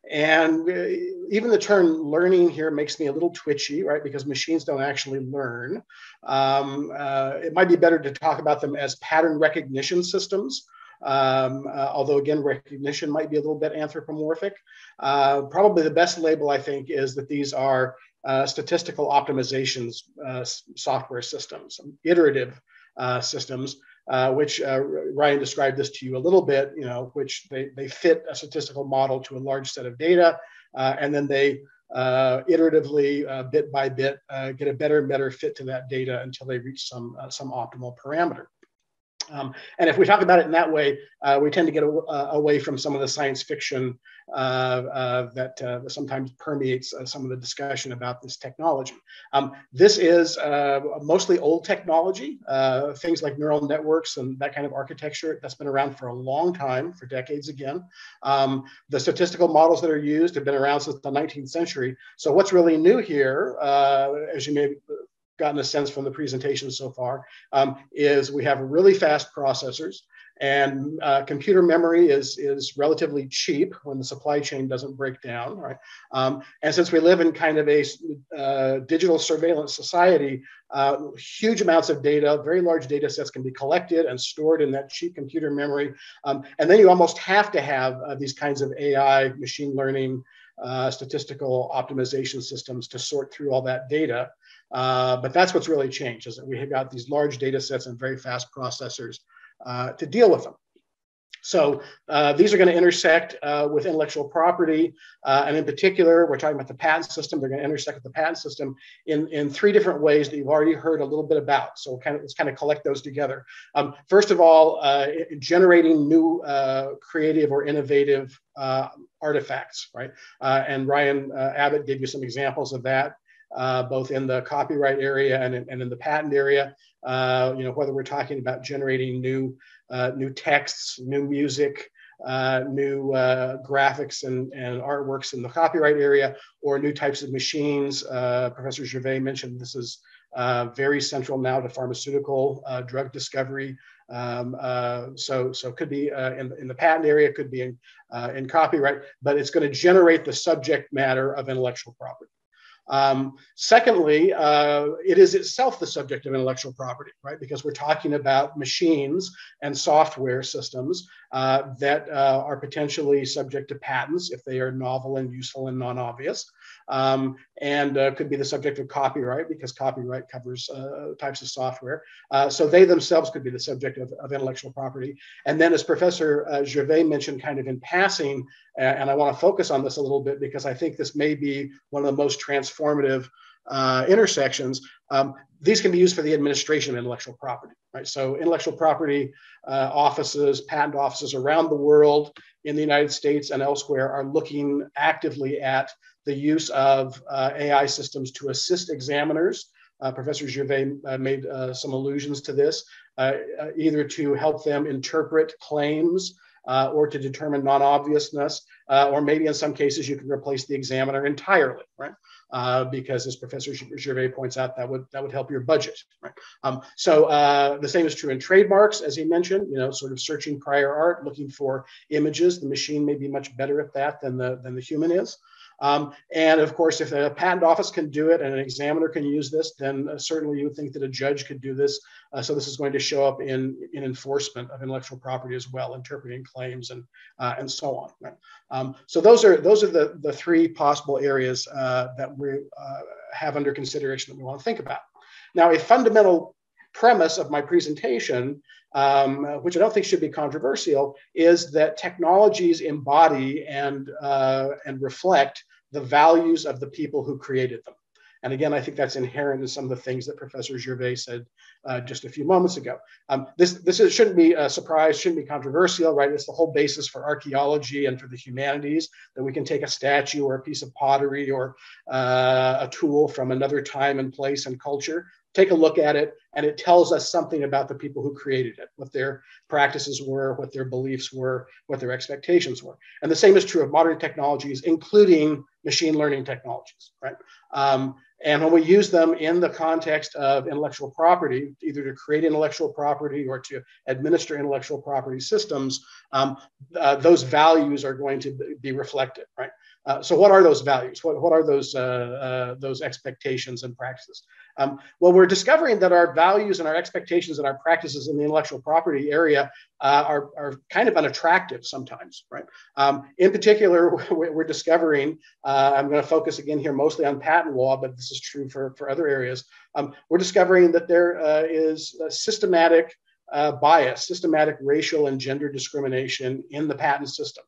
And uh, even the term learning here makes me a little twitchy, right? Because machines don't actually learn. Um, uh, it might be better to talk about them as pattern recognition systems. Um, uh, although again, recognition might be a little bit anthropomorphic. Uh, probably the best label, I think, is that these are uh, statistical optimizations uh, software systems, iterative systems uh, which uh, Ryan described this to you a little bit, you know, which they, they fit a statistical model to a large set of data, uh, and then they uh, iteratively, uh, bit by bit, get a better and better fit to that data until they reach some, some optimal parameter. Um, and if we talk about it in that way, uh, we tend to get a, uh, away from some of the science fiction uh, uh that uh, sometimes permeates uh, some of the discussion about this technology. Um, this is mostly old technology, things like neural networks and that kind of architecture that's been around for a long time, for decades again. Um, the statistical models that are used have been around since the 19th century. So what's really new here, as you may gotten a sense from the presentation so far, um, is we have really fast processors and uh, computer memory is, is relatively cheap when the supply chain doesn't break down, right? Um, and since we live in kind of a uh, digital surveillance society, uh, huge amounts of data, very large data sets can be collected and stored in that cheap computer memory. Um, and then you almost have to have uh, these kinds of AI, machine learning, uh, statistical optimization systems to sort through all that data. Uh, but that's what's really changed is that we have got these large data sets and very fast processors uh, to deal with them. So uh, these are going to intersect uh, with intellectual property. Uh, and in particular, we're talking about the patent system. They're going to intersect with the patent system in, in three different ways that you've already heard a little bit about. So kind of, let's kind of collect those together. Um, first of all, uh, generating new creative or innovative artifacts, right? and Ryan Abbott gave you some examples of that uh, both in the copyright area and in, and in the patent area. Uh, you know, whether we're talking about generating new, uh, new texts, new music, uh, new uh, graphics and, and artworks in the copyright area, or new types of machines. Uh, Professor Gervais mentioned this is very central now to pharmaceutical drug discovery. Um, uh, so, so it could be uh, in, in the patent area, could be in, uh, in copyright, but it's going to generate the subject matter of intellectual property. Um, secondly, uh, it is itself the subject of intellectual property, right? Because we're talking about machines and software systems uh, that uh, are potentially subject to patents if they are novel and useful and non-obvious, um, and uh, could be the subject of copyright because copyright covers uh, types of software. Uh, so they themselves could be the subject of, of intellectual property. And then, as Professor Gervais mentioned, kind of in passing, and I want to focus on this a little bit because I think this may be one of the most transformative uh, intersections. Um, these can be used for the administration of intellectual property, right? So intellectual property uh, offices, patent offices around the world in the United States and elsewhere are looking actively at the use of uh, AI systems to assist examiners. Uh, Professor Gervais uh, made uh, some allusions to this, either to help them interpret claims uh, or to determine non-obviousness, uh, or maybe in some cases you can replace the examiner entirely, right? Uh, because as Professor Gervais points out, that would that would help your budget, right? Um, so uh, the same is true in trademarks, as he mentioned. You know, sort of searching prior art, looking for images. The machine may be much better at that than the than the human is. Um, and of course, if a patent office can do it and an examiner can use this, then uh, certainly you would think that a judge could do this. Uh, so this is going to show up in, in enforcement of intellectual property as well, interpreting claims and, uh, and so on. Right? Um, so those are, those are the, the three possible areas uh, that we uh, have under consideration that we want to think about. Now, a fundamental premise of my presentation um, which I don't think should be controversial, is that technologies embody and, uh, and reflect the values of the people who created them. And again, I think that's inherent in some of the things that Professor Gervais said uh, just a few moments ago. Um, this this is, shouldn't be a surprise, shouldn't be controversial, right? It's the whole basis for archaeology and for the humanities that we can take a statue or a piece of pottery or uh, a tool from another time and place and culture take a look at it and it tells us something about the people who created it what their practices were what their beliefs were what their expectations were. And the same is true of modern technologies including machine learning technologies right? Um, and when we use them in the context of intellectual property either to create intellectual property or to administer intellectual property systems um, uh, those values are going to be reflected right uh, so what are those values? What, what are those, uh, uh, those expectations and practices? Um, well, we're discovering that our values and our expectations and our practices in the intellectual property area uh, are, are kind of unattractive sometimes, right? Um, in particular, (laughs) we're discovering, uh, I'm going to focus again here mostly on patent law, but this is true for, for other areas. Um, we're discovering that there is systematic bias, systematic racial and gender discrimination in the patent system.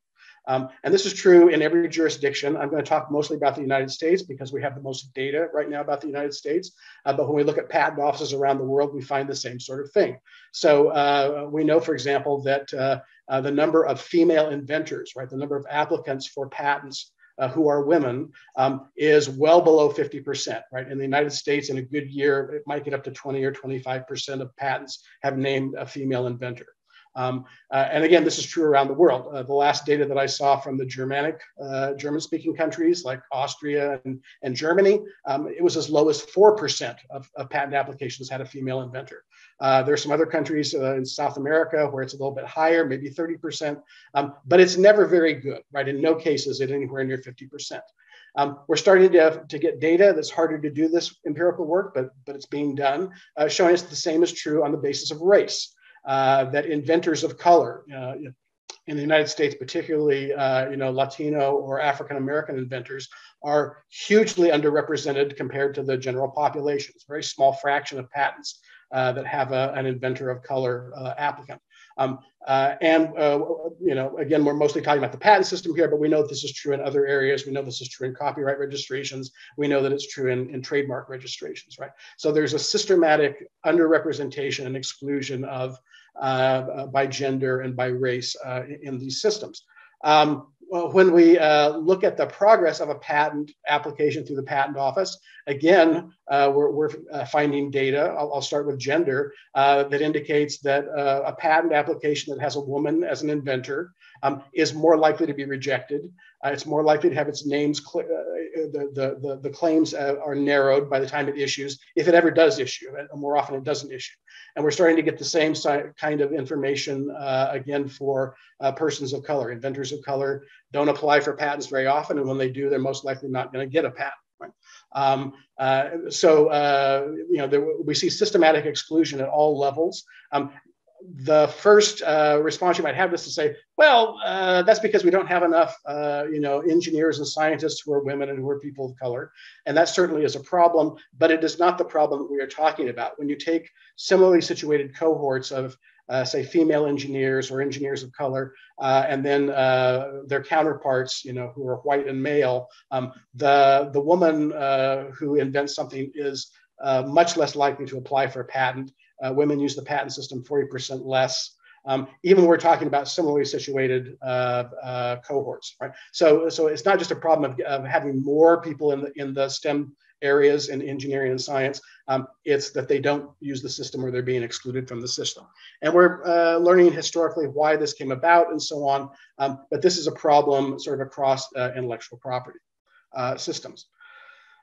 Um, and this is true in every jurisdiction. I'm going to talk mostly about the United States because we have the most data right now about the United States. Uh, but when we look at patent offices around the world, we find the same sort of thing. So uh, we know, for example, that uh, uh the number of female inventors, right, the number of applicants for patents uh, who are women um, is well below 50%, right? In the United States, in a good year, it might get up to 20 or 25% of patents have named a female inventor. Um, uh, and again, this is true around the world. Uh, the last data that I saw from the Germanic, uh, German-speaking countries like Austria and, and Germany, um, it was as low as 4% of, of, patent applications had a female inventor. Uh, there are some other countries uh, in South America where it's a little bit higher, maybe 30%, um, but it's never very good, right? In no case is it anywhere near 50%. Um, we're starting to, to get data that's harder to do this empirical work, but, but it's being done, uh, showing us the same is true on the basis of race that inventors of color uh, in the United States, particularly uh, you know Latino or African American inventors, are hugely underrepresented compared to the general population. It's a very small fraction of patents uh, that have a, an inventor of color uh, applicant. Um, uh, and uh, you know, again, we're mostly talking about the patent system here, but we know this is true in other areas. We know this is true in copyright registrations. We know that it's true in, in trademark registrations, right? So there's a systematic underrepresentation and exclusion of uh, by gender and by race uh, in these systems. Um, when we uh, look at the progress of a patent application through the patent office, again, uh, we're, we're uh, finding data. I'll, I'll, start with gender uh, that indicates that uh, a patent application that has a woman as an inventor um, is more likely to be rejected. Uh, it's more likely to have its names, cl- the, the, the, the, claims are narrowed by the time it issues, if it ever does issue. And more often it doesn't issue. And we're starting to get the same si- kind of information again for persons of color. Inventors of color don't apply for patents very often. And when they do, they're most likely not going to get a patent. Um, uh, so, uh, you know, there, we see systematic exclusion at all levels. Um, the first uh, response you might have is to say, well, uh, that's because we don't have enough, uh, you know, engineers and scientists who are women and who are people of color. And that certainly is a problem, but it is not the problem that we are talking about. When you take similarly situated cohorts of uh, say female engineers or engineers of color, uh, and then uh, their counterparts, you know, who are white and male. Um, the the woman who invents something is uh, much less likely to apply for a patent. Uh, women use the patent system 40% less. Um, even we're talking about similarly situated cohorts, right? So, so it's not just a problem of, of having more people in the in the STEM areas in engineering and science. Um, it's that they don't use the system or they're being excluded from the system. And we're uh, learning historically why this came about and so on. Um, but this is a problem sort of across uh, intellectual property uh, systems.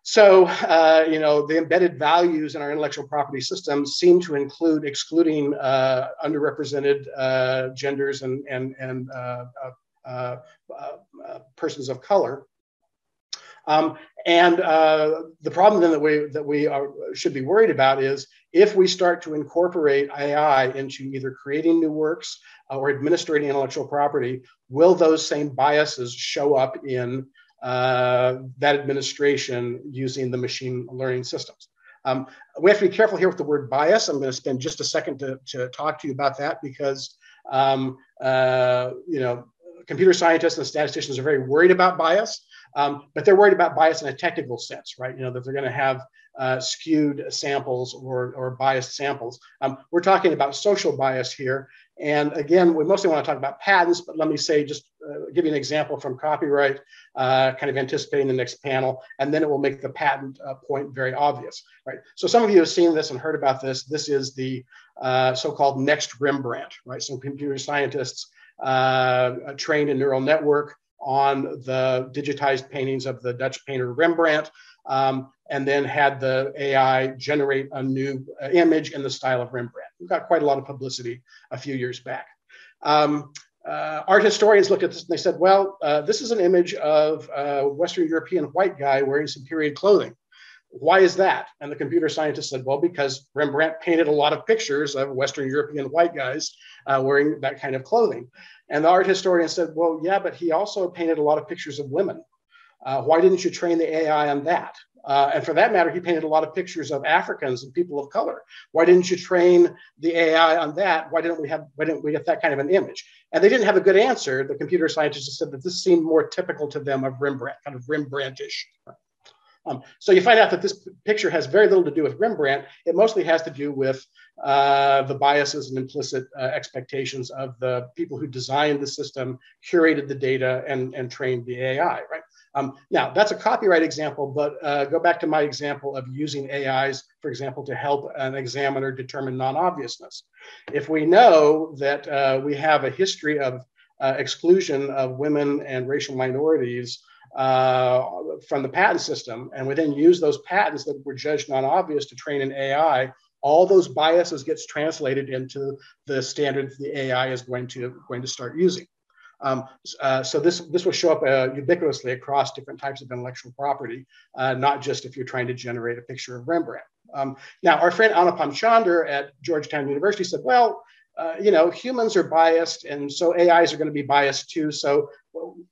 So, uh, you know, the embedded values in our intellectual property systems seem to include excluding uh, underrepresented uh, genders and, and, and persons of color. Um, and uh, the problem then that we that we are, should be worried about is if we start to incorporate AI into either creating new works uh, or administrating intellectual property, will those same biases show up in uh, that administration using the machine learning systems? Um, we have to be careful here with the word bias. I'm going to spend just a second to, to talk to you about that because um, uh, you know computer scientists and statisticians are very worried about bias. Um, but they're worried about bias in a technical sense, right? You know, that they're going to have uh, skewed samples or, or biased samples. Um, we're talking about social bias here. And again, we mostly want to talk about patents, but let me say, just give you an example from copyright, uh, kind of anticipating the next panel, and then it will make the patent uh, point very obvious, right? So some of you have seen this and heard about this. This is the uh, so-called next Rembrandt, right? Some computer scientists uh, trained a neural network on the digitized paintings of the Dutch painter Rembrandt, um, and then had the AI generate a new uh, image in the style of Rembrandt. We got quite a lot of publicity a few years back. Um, uh, art historians looked at this and they said, well, uh, this is an image of a Western European white guy wearing some period clothing. Why is that? And the computer scientist said, well, because Rembrandt painted a lot of pictures of Western European white guys uh, wearing that kind of clothing. And the art historian said, well, yeah, but he also painted a lot of pictures of women. Uh, why didn't you train the AI on that? Uh, and for that matter, he painted a lot of pictures of Africans and people of color. Why didn't you train the AI on that? Why didn't we have why didn't we get that kind of an image? And they didn't have a good answer. The computer scientists said that this seemed more typical to them of Rembrandt, kind of Rembrandtish. Um, so you find out that this picture has very little to do with Rembrandt. It mostly has to do with uh, the biases and implicit uh, expectations of the people who designed the system, curated the data, and, and trained the AI, right? Um, now, that's a copyright example, but uh, go back to my example of using AIs, for example, to help an examiner determine non-obviousness. If we know that uh, we have a history of uh, exclusion of women and racial minorities uh, from the patent system, and we then use those patents that were judged non-obvious to train an AI, all those biases gets translated into the standards the AI is going to going to start using. Um, uh, so this this will show up uh, ubiquitously across different types of intellectual property, uh, not just if you're trying to generate a picture of Rembrandt. Um, now, our friend Anupam Chander at Georgetown University said, well, uh, you know, humans are biased, and so AIs are going to be biased too. So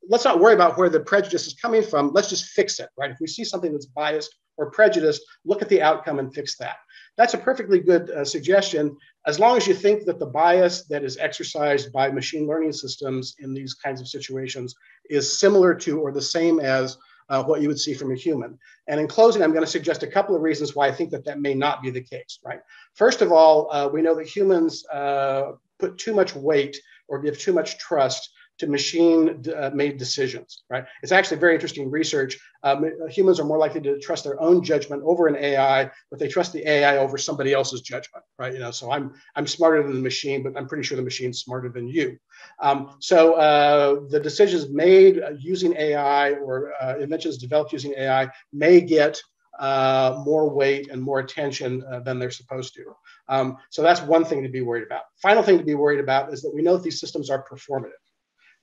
let's not worry about where the prejudice is coming from. Let's just fix it, right? If we see something that's biased or prejudiced, look at the outcome and fix that. That's a perfectly good uh, suggestion, as long as you think that the bias that is exercised by machine learning systems in these kinds of situations is similar to or the same as uh, what you would see from a human. And in closing, I'm going to suggest a couple of reasons why I think that that may not be the case, right? First of all, uh, we know that humans uh, put too much weight or give too much trust to machine uh, made decisions, right? It's actually very interesting research. Um, humans are more likely to trust their own judgment over an AI, but they trust the AI over somebody else's judgment, right? You know, so I'm I'm smarter than the machine, but I'm pretty sure the machine's smarter than you. Um, so uh, the decisions made uh, using AI or uh, inventions developed using AI may get uh, more weight and more attention uh, than they're supposed to. Um, so that's one thing to be worried about. Final thing to be worried about is that we know that these systems are performative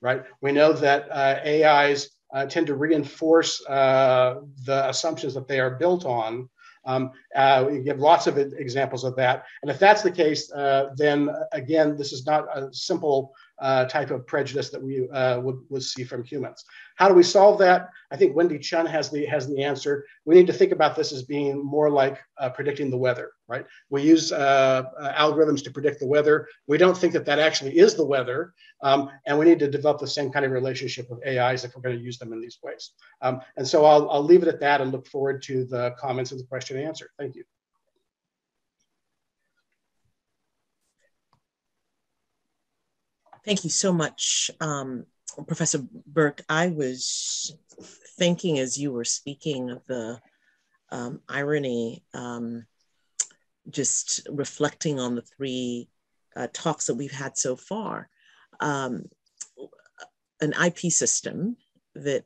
right? We know that uh, AIs uh, tend to reinforce uh, the assumptions that they are built on. Um, uh, we give lots of examples of that. And if that's the case, uh, then again, this is not a simple uh, type of prejudice that we uh, would, would see from humans. How do we solve that? I think Wendy Chun has the has the answer. We need to think about this as being more like uh, predicting the weather, right? We use uh, uh, algorithms to predict the weather. We don't think that that actually is the weather, um, and we need to develop the same kind of relationship with AIs if we're going to use them in these ways. Um, and so I'll, I'll leave it at that and look forward to the comments and the question and answer. Thank you. Thank you so much, um, Professor Burk. I was thinking as you were speaking of the um, irony, um, just reflecting on the three uh, talks that we've had so far. Um, an IP system that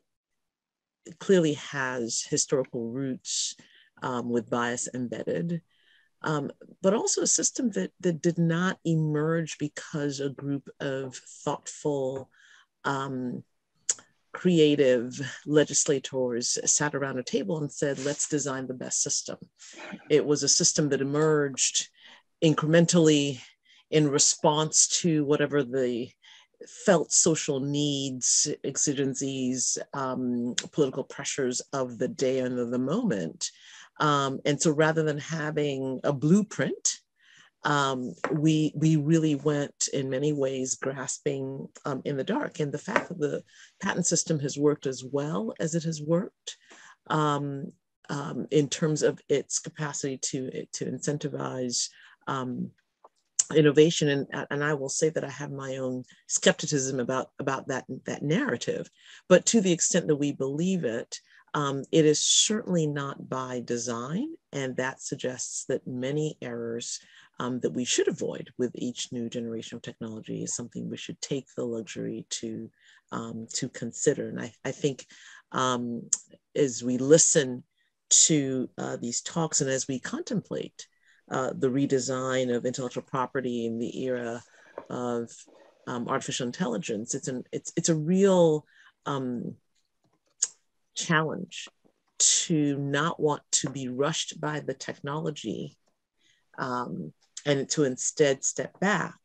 clearly has historical roots um, with bias embedded, um, but also a system that, that did not emerge because a group of thoughtful, um, creative legislators sat around a table and said, let's design the best system. It was a system that emerged incrementally in response to whatever the felt social needs, exigencies, um, political pressures of the day and of the moment. Um, and so rather than having a blueprint, um, we we really went in many ways grasping um, in the dark. And the fact that the patent system has worked as well as it has worked um, um, in terms of its capacity to to incentivize um, innovation and, and i will say that i have my own skepticism about about that that narrative but to the extent that we believe it um, it is certainly not by design, and that suggests that many errors um, that we should avoid with each new generation of technology is something we should take the luxury to, um, to consider. And I, I think um, as we listen to uh, these talks and as we contemplate uh, the redesign of intellectual property in the era of um, artificial intelligence, it's, an, it's, it's a real um, challenge to not want to be rushed by the technology um, and to instead step back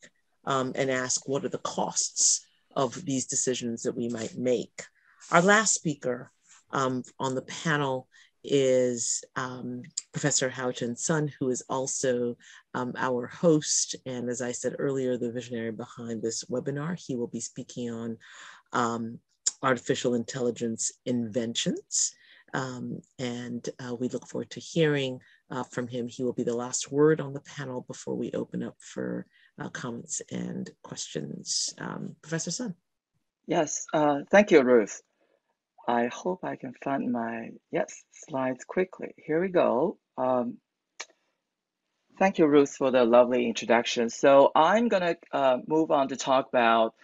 um, and ask what are the costs of these decisions that we might make. Our last speaker um, on the panel is um, Professor Haochen Sun, who is also um, our host. And as I said earlier, the visionary behind this webinar, he will be speaking on um, artificial intelligence inventions. Um, and uh, we look forward to hearing uh, from him. He will be the last word on the panel before we open up for uh, comments and questions. Um, Professor Sun. Yes, uh, thank you, Ruth. I hope I can find my, yes, slides quickly. Here we go. Um, thank you, Ruth, for the lovely introduction. So I'm going to uh, move on to talk about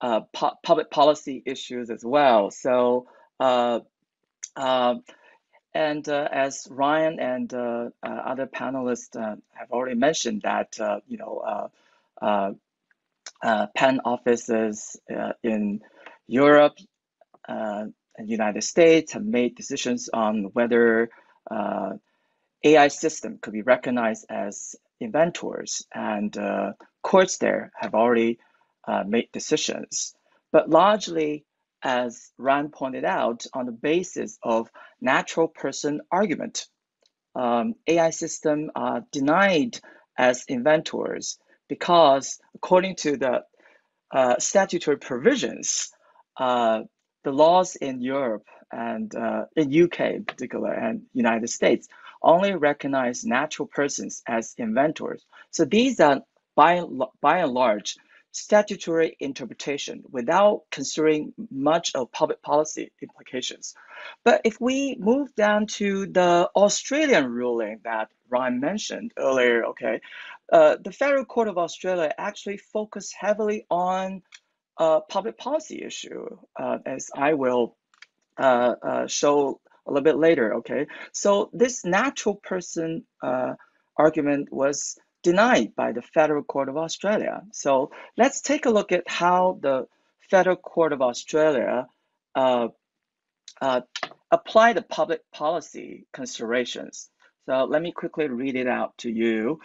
uh, pu public policy issues as well. So, uh, uh and uh, as Ryan and uh, other panelists have already mentioned that, you know, patent offices in Europe, and United States have made decisions on whether uh, AI system could be recognized as inventors, and uh, courts there have already uh, made decisions. But largely, as Ryan pointed out, on the basis of natural person argument, um, AI system are denied as inventors because, according to the uh, statutory provisions, uh, the laws in Europe and uh, in UK in particular and United States only recognize natural persons as inventors. So these are by, by and large statutory interpretation without considering much of public policy implications. But if we move down to the Australian ruling that Ryan mentioned earlier, okay, uh, the Federal Court of Australia actually focused heavily on a public policy issue, uh, as I will uh, uh, show a little bit later. Okay, so this natural person uh, argument was denied by the Federal Court of Australia. So let's take a look at how the Federal Court of Australia uh, uh, apply the public policy considerations. So let me quickly read it out to you.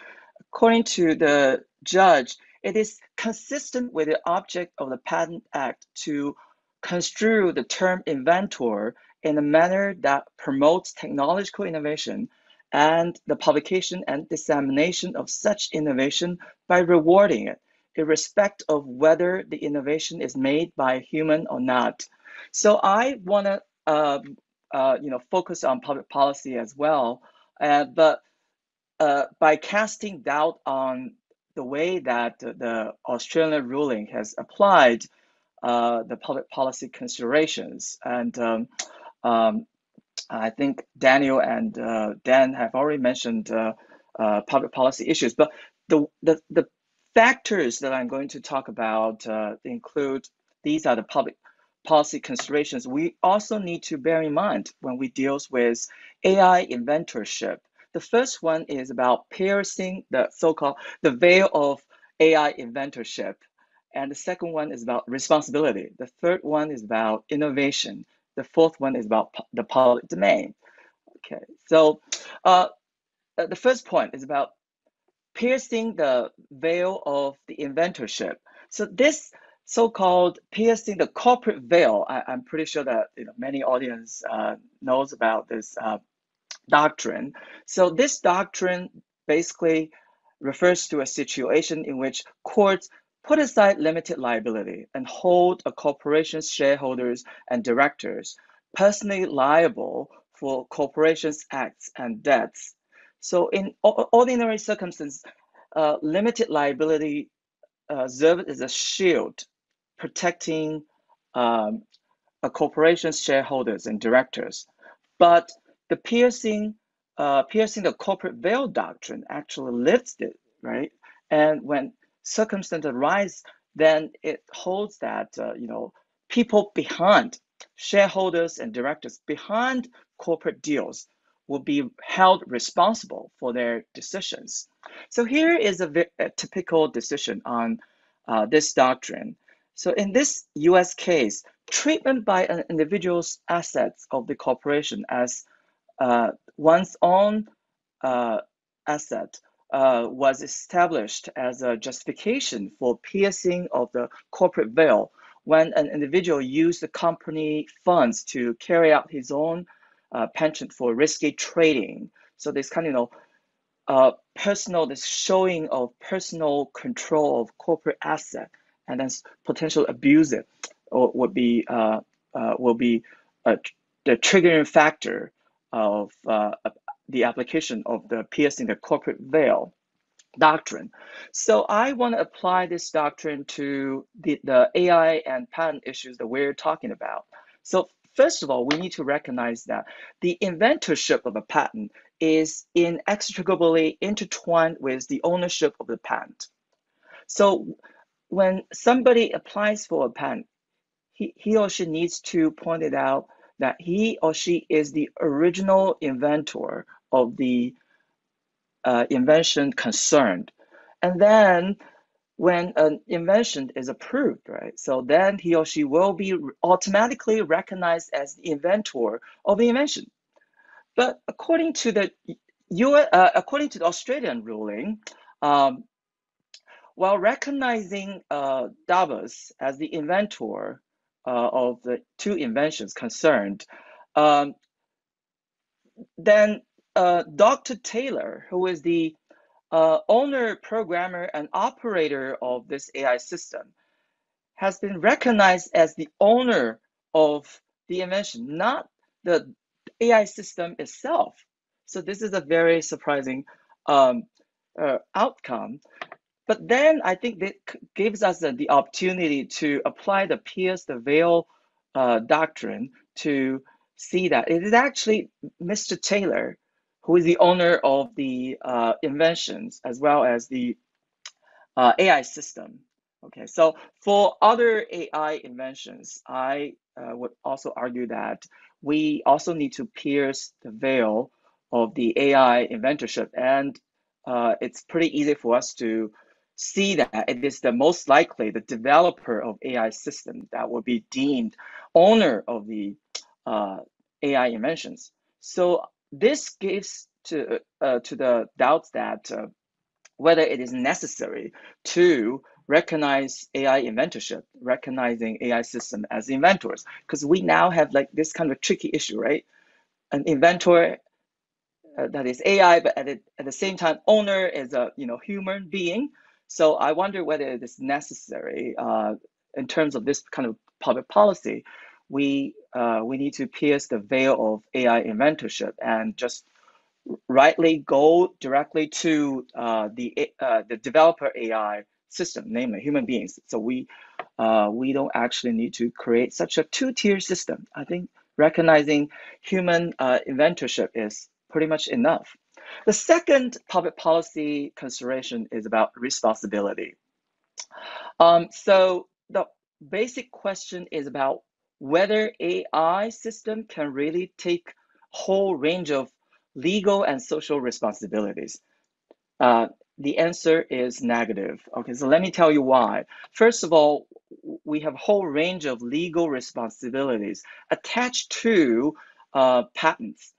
According to the judge, it is consistent with the object of the Patent Act to construe the term inventor in a manner that promotes technological innovation and the publication and dissemination of such innovation by rewarding it, irrespective of whether the innovation is made by a human or not. So I want to, uh, uh, you know, focus on public policy as well, uh, but uh, by casting doubt on the way that the Australian ruling has applied uh, the public policy considerations. And um, um, I think Daniel and uh, Dan have already mentioned uh, uh public policy issues, but the, the, the factors that I'm going to talk about uh, include these are the public policy considerations we also need to bear in mind when we deal with AI inventorship the first one is about piercing the so-called the veil of AI inventorship. And the second one is about responsibility. The third one is about innovation. The fourth one is about the public domain. Okay, so uh, uh, the first point is about piercing the veil of the inventorship. So this so-called piercing the corporate veil, I, am pretty sure that you know, many audience uh, knows about this uh, doctrine. So this doctrine basically refers to a situation in which courts put aside limited liability and hold a corporation's shareholders and directors personally liable for corporation's acts and debts. So in ordinary circumstances, uh, limited liability uh, serves as a shield protecting um, a corporation's shareholders and directors. But the piercing, uh, piercing the corporate veil doctrine actually lifts it, right? And when circumstances arise, then it holds that uh, you know people behind shareholders and directors behind corporate deals will be held responsible for their decisions. So here is a, a typical decision on uh, this doctrine. So in this U.S. case, treatment by an individual's assets of the corporation as uh, one's own uh, asset uh, was established as a justification for piercing of the corporate veil when an individual used the company funds to carry out his own uh, penchant for risky trading. So this kind of you know, uh, personal, this showing of personal control of corporate asset and then potential abuse it or would be uh, uh, will be uh, the triggering factor of uh, the application of the piercing the corporate veil doctrine. So I want to apply this doctrine to the, the AI and patent issues that we're talking about. So first of all, we need to recognize that the inventorship of a patent is inextricably intertwined with the ownership of the patent. So when somebody applies for a patent, he, he or she needs to point it out that he or she is the original inventor of the uh, invention concerned. And then when an invention is approved, right? So then he or she will be automatically recognized as the inventor of the invention. But according to the US, uh, according to the Australian ruling, um, while recognizing uh, DABUS as the inventor uh, of the two inventions concerned, um, then uh, Dr. Thaler, who is the uh, owner, programmer, and operator of this AI system, has been recognized as the owner of the invention, not the AI system itself. So this is a very surprising um, uh, outcome. But then I think that gives us the opportunity to apply the pierce the veil uh, doctrine to see that it is actually Mr. Thaler who is the owner of the uh, inventions as well as the uh, AI system. Okay, so for other AI inventions, I uh, would also argue that we also need to pierce the veil of the AI inventorship. And uh, it's pretty easy for us to see that it is the most likely the developer of AI system that will be deemed owner of the uh, AI inventions. So this gives to uh, to the doubts that uh, whether it is necessary to recognize AI inventorship, recognizing AI system as inventors, because we now have like this kind of tricky issue, right? An inventor uh, that is AI, but at, at the same time, owner is a you know human being. So I wonder whether it is necessary uh, in terms of this kind of public policy. We uh, we need to pierce the veil of AI inventorship and just rightly go directly to uh, the uh, the developer AI system, namely human beings. So we uh, we don't actually need to create such a two-tier system. I think recognizing human uh, inventorship is pretty much enough. The second public policy consideration is about responsibility. Um, so the basic question is about whether AI system can really take whole range of legal and social responsibilities. Uh, the answer is negative. Okay, so let me tell you why. First of all, we have a whole range of legal responsibilities attached to uh, patents.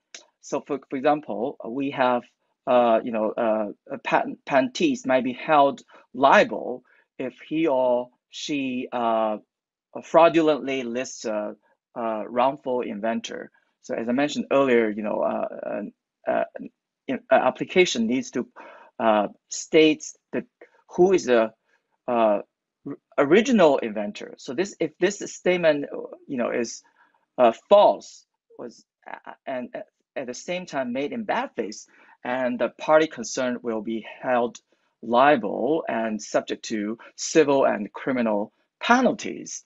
So, for, for example, we have, uh, you know, uh, a patent patentees might be held liable if he or she uh, fraudulently lists a, a, wrongful inventor. So, as I mentioned earlier, you know, uh, uh, application needs to uh, states that who is the uh, original inventor. So this, if this statement, you know, is uh, false, was and at the same time made in bad faith, and the party concerned will be held liable and subject to civil and criminal penalties.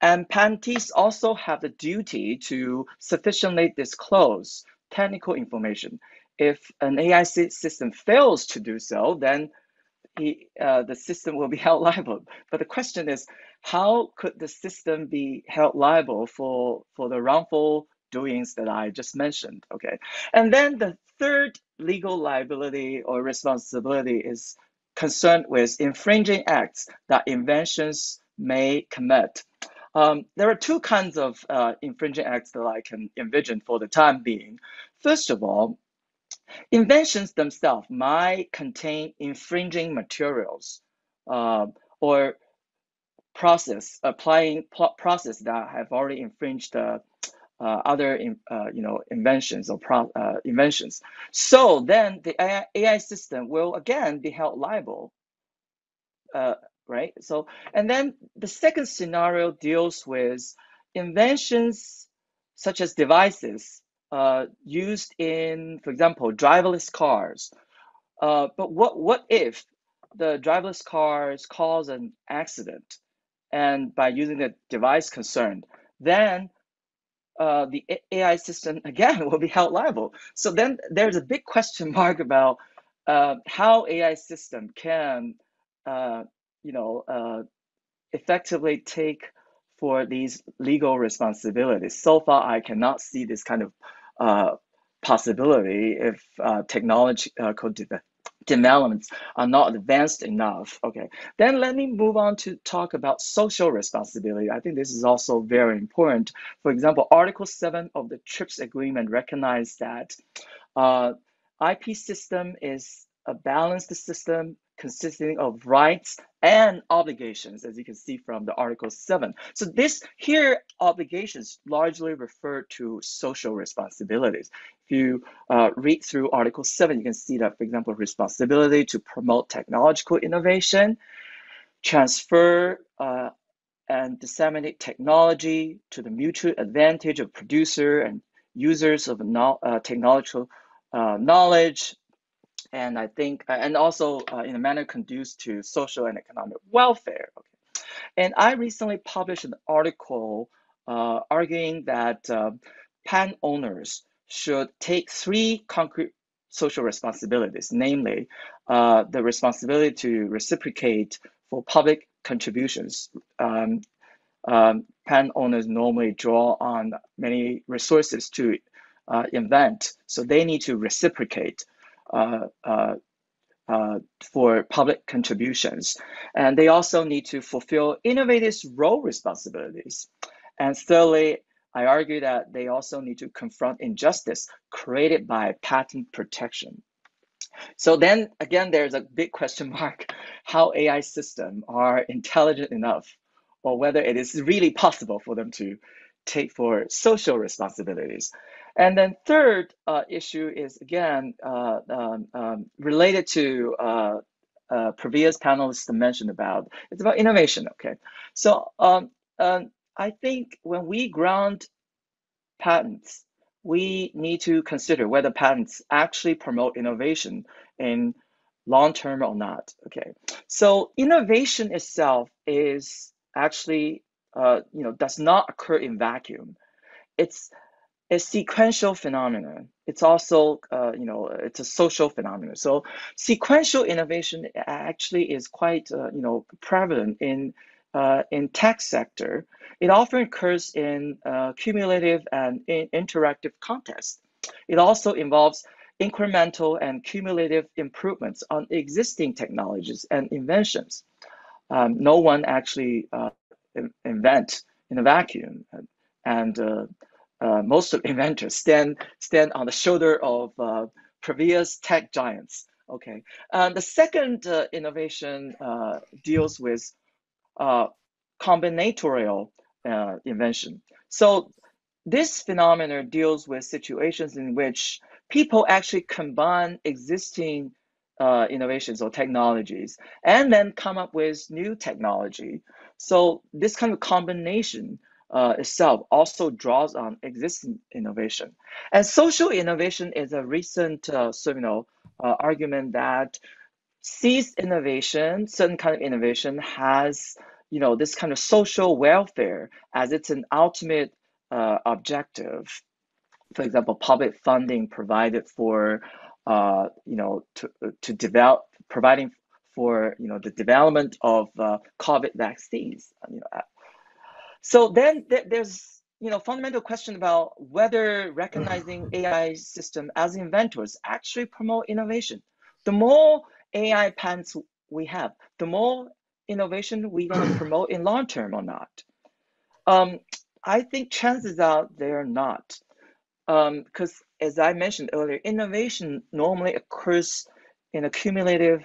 And patentees also have the duty to sufficiently disclose technical information. If an AI system fails to do so, then he, uh, the system will be (laughs) held liable. But the question is, how could the system be held liable for, for the wrongful doings that I just mentioned? Okay. And then the third legal liability or responsibility is concerned with infringing acts that inventions may commit. Um, there are two kinds of uh, infringing acts that I can envision for the time being. First of all, inventions themselves might contain infringing materials uh, or process applying process that have already infringed the uh, other in, uh, you know inventions or pro, uh, inventions. So then the AI, AI, system will again be held liable, uh, right? So and then the second scenario deals with inventions such as devices uh, used in, for example, driverless cars. Uh, but what what if the driverless cars cause an accident, and by using the device concerned, then uh, the AI system again (laughs) will be held liable. So then there's a big question mark about uh, how AI system can, uh, you know, uh, effectively take for these legal responsibilities. So far, I cannot see this kind of uh, possibility if uh, technology could developments are not advanced enough. Okay, then let me move on to talk about social responsibility. I think this is also very important. For example, Article 7 of the TRIPS agreement recognized that uh, IP system is a balanced system consisting of rights and obligations, as you can see from the Article 7. So this here obligations largely refer to social responsibilities. If you uh, read through Article 7, you can see that, for example, responsibility to promote technological innovation, transfer uh, and disseminate technology to the mutual advantage of producer and users of no, uh, technological uh, knowledge, and I think, uh, and also uh, in a manner conducive to social and economic welfare. Okay. And I recently published an article arguing that patent owners should take three concrete social responsibilities, namely uh, the responsibility to reciprocate for public contributions. Um, um, patent owners normally draw on many resources to uh, invent, so they need to reciprocate uh, uh, uh, for public contributions. And they also need to fulfill innovative role responsibilities. And thirdly, I argue that they also need to confront injustice created by patent protection. So then again, there's a big question (laughs) mark how AI systems are intelligent enough or whether it is really possible for them to take for social responsibilities. And then third uh, issue is again uh, um, um, related to uh, uh, previous panelists mentioned about. It's about innovation. Okay, so um, um, I think when we grant patents, we need to consider whether patents actually promote innovation in long term or not. Okay, so innovation itself is actually uh, you know does not occur in vacuum. It's a sequential phenomenon. It's also, uh, you know, it's a social phenomenon. So sequential innovation actually is quite, uh, you know, prevalent in uh, in tech sector. It often occurs in uh, cumulative and in interactive context. It also involves incremental and cumulative improvements on existing technologies and inventions. Um, no one actually uh, invent in a vacuum, and, uh, uh, most of inventors stand stand on the shoulder of uh, previous tech giants. Okay, and the second uh, innovation deals with uh, combinatorial uh, invention. So this phenomenon deals with situations in which people actually combine existing innovations or technologies and then come up with new technology. So this kind of combination uh, itself also draws on existing innovation. And social innovation is a recent uh, you know, uh, argument that sees innovation, certain kind of innovation has you know this kind of social welfare as it's an ultimate uh, objective. For example, public funding provided for uh, you know to to develop providing for you know the development of uh, COVID vaccines. You know, so then there's you know fundamental question about whether recognizing (laughs) AI system as inventors actually promote innovation. The more AI patents we have, the more innovation we're going to promote in long term or not. Um, I think chances are they're not, because um, as I mentioned earlier, innovation normally occurs in a cumulative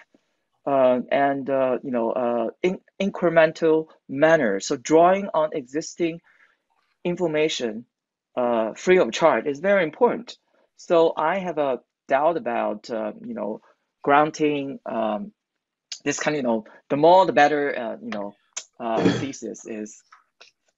uh, and uh, you know uh, in, incremental manner. So drawing on existing information uh, free of charge is very important. So I have a doubt about uh, you know granting um, this kind of you know the more the better uh, you know uh, (coughs) thesis is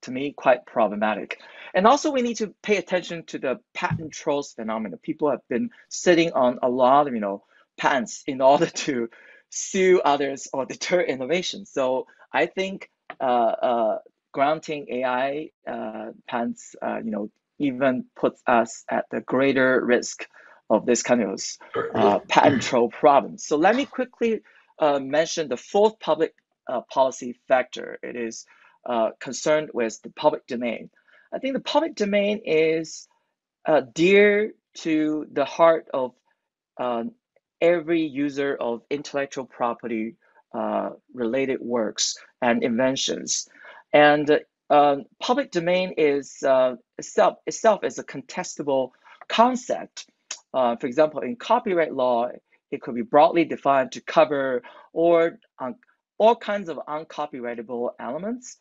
to me quite problematic. And also we need to pay attention to the patent trolls phenomenon. People have been sitting on a lot of you know patents in (laughs) order to sue others or deter innovation. So I think uh, uh, granting AI uh, patents, uh, you know, even puts us at the greater risk of this kind of uh, patent troll problem. So let me quickly uh, mention the fourth public uh, policy factor. It is uh, concerned with the public domain. I think the public domain is uh, dear to the heart of uh, every user of intellectual property related works and inventions. And um, public domain is uh, itself itself is a contestable concept. Uh, for example, in copyright law, it could be broadly defined to cover or all kinds of uncopyrightable elements,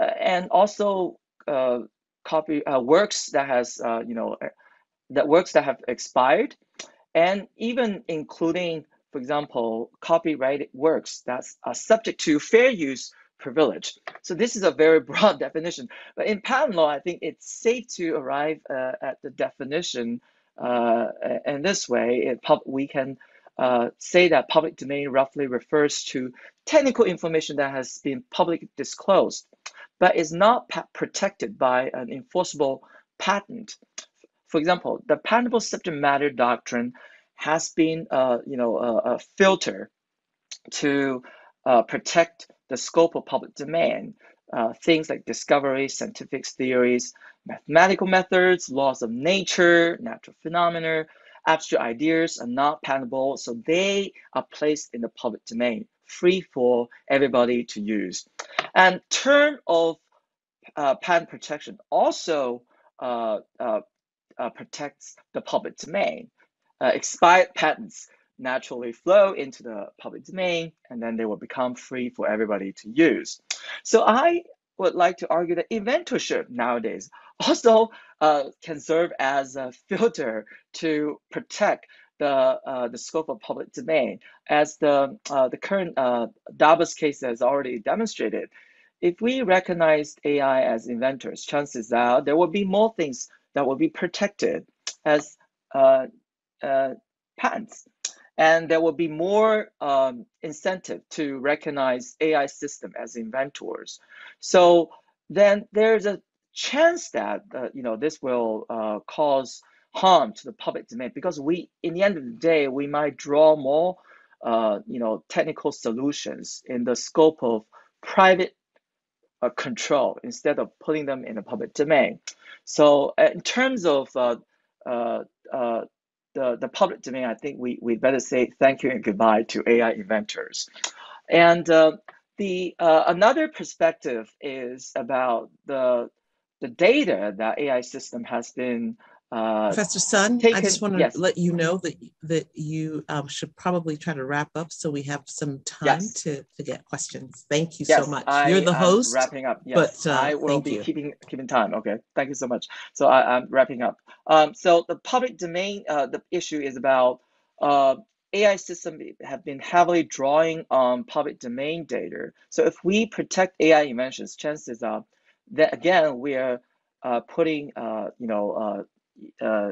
uh, and also uh, copy uh, works that has uh, you know that works that have expired, and even including, for example, copyrighted works that are subject to fair use privilege. So this is a very (laughs) broad definition. But in patent law, I think it's safe to arrive uh, at the definition uh, in this way. It we can uh, say that public domain roughly refers to technical information that has been publicly disclosed, but is not protected by an enforceable patent. For example, the patentable subject matter doctrine has been, uh, you know, a, a filter to uh, protect the scope of public domain. Uh, things like discovery, scientific theories, mathematical methods, laws of nature, natural phenomena, abstract ideas are not patentable, so they are placed in the public domain, free for everybody to use. And term of uh, patent protection also uh, uh, uh protects the public domain. Expired patents naturally flow into the public domain and then they will become free for everybody to use. So I would like to argue that inventorship nowadays also uh, can serve as a filter to protect the, uh, the scope of public domain. As the, uh, the current uh, DABUS case has already demonstrated, if we recognize AI as inventors, chances are there will be more things that will be protected as uh, uh, patents and there will be more um, incentive to recognize AI system as inventors. So then there's a chance that uh, you know this will uh, cause harm to the public domain because we, in the end of the day, we might draw more uh, you know technical solutions in the scope of private uh, control instead of putting them in the public domain. So uh, in terms of uh, uh, the, the public domain, I think we, we better say thank you and goodbye to AI inventors. And uh, the uh, another perspective is about the the data that AI system has been uh, Professor Sun, I just want to yes. let you know that that you um, should probably try to wrap up so we have some time yes. to, to get questions. Thank you yes, so much. I, You're the host. wrapping up. Yes, but uh, I will be you. keeping keeping time. Okay, thank you so much. So I, am wrapping up. Um, so the public domain, uh, the issue is about uh, AI systems have been heavily drawing on public domain data. So if we protect AI inventions, chances are that again we are uh, putting uh, you know uh,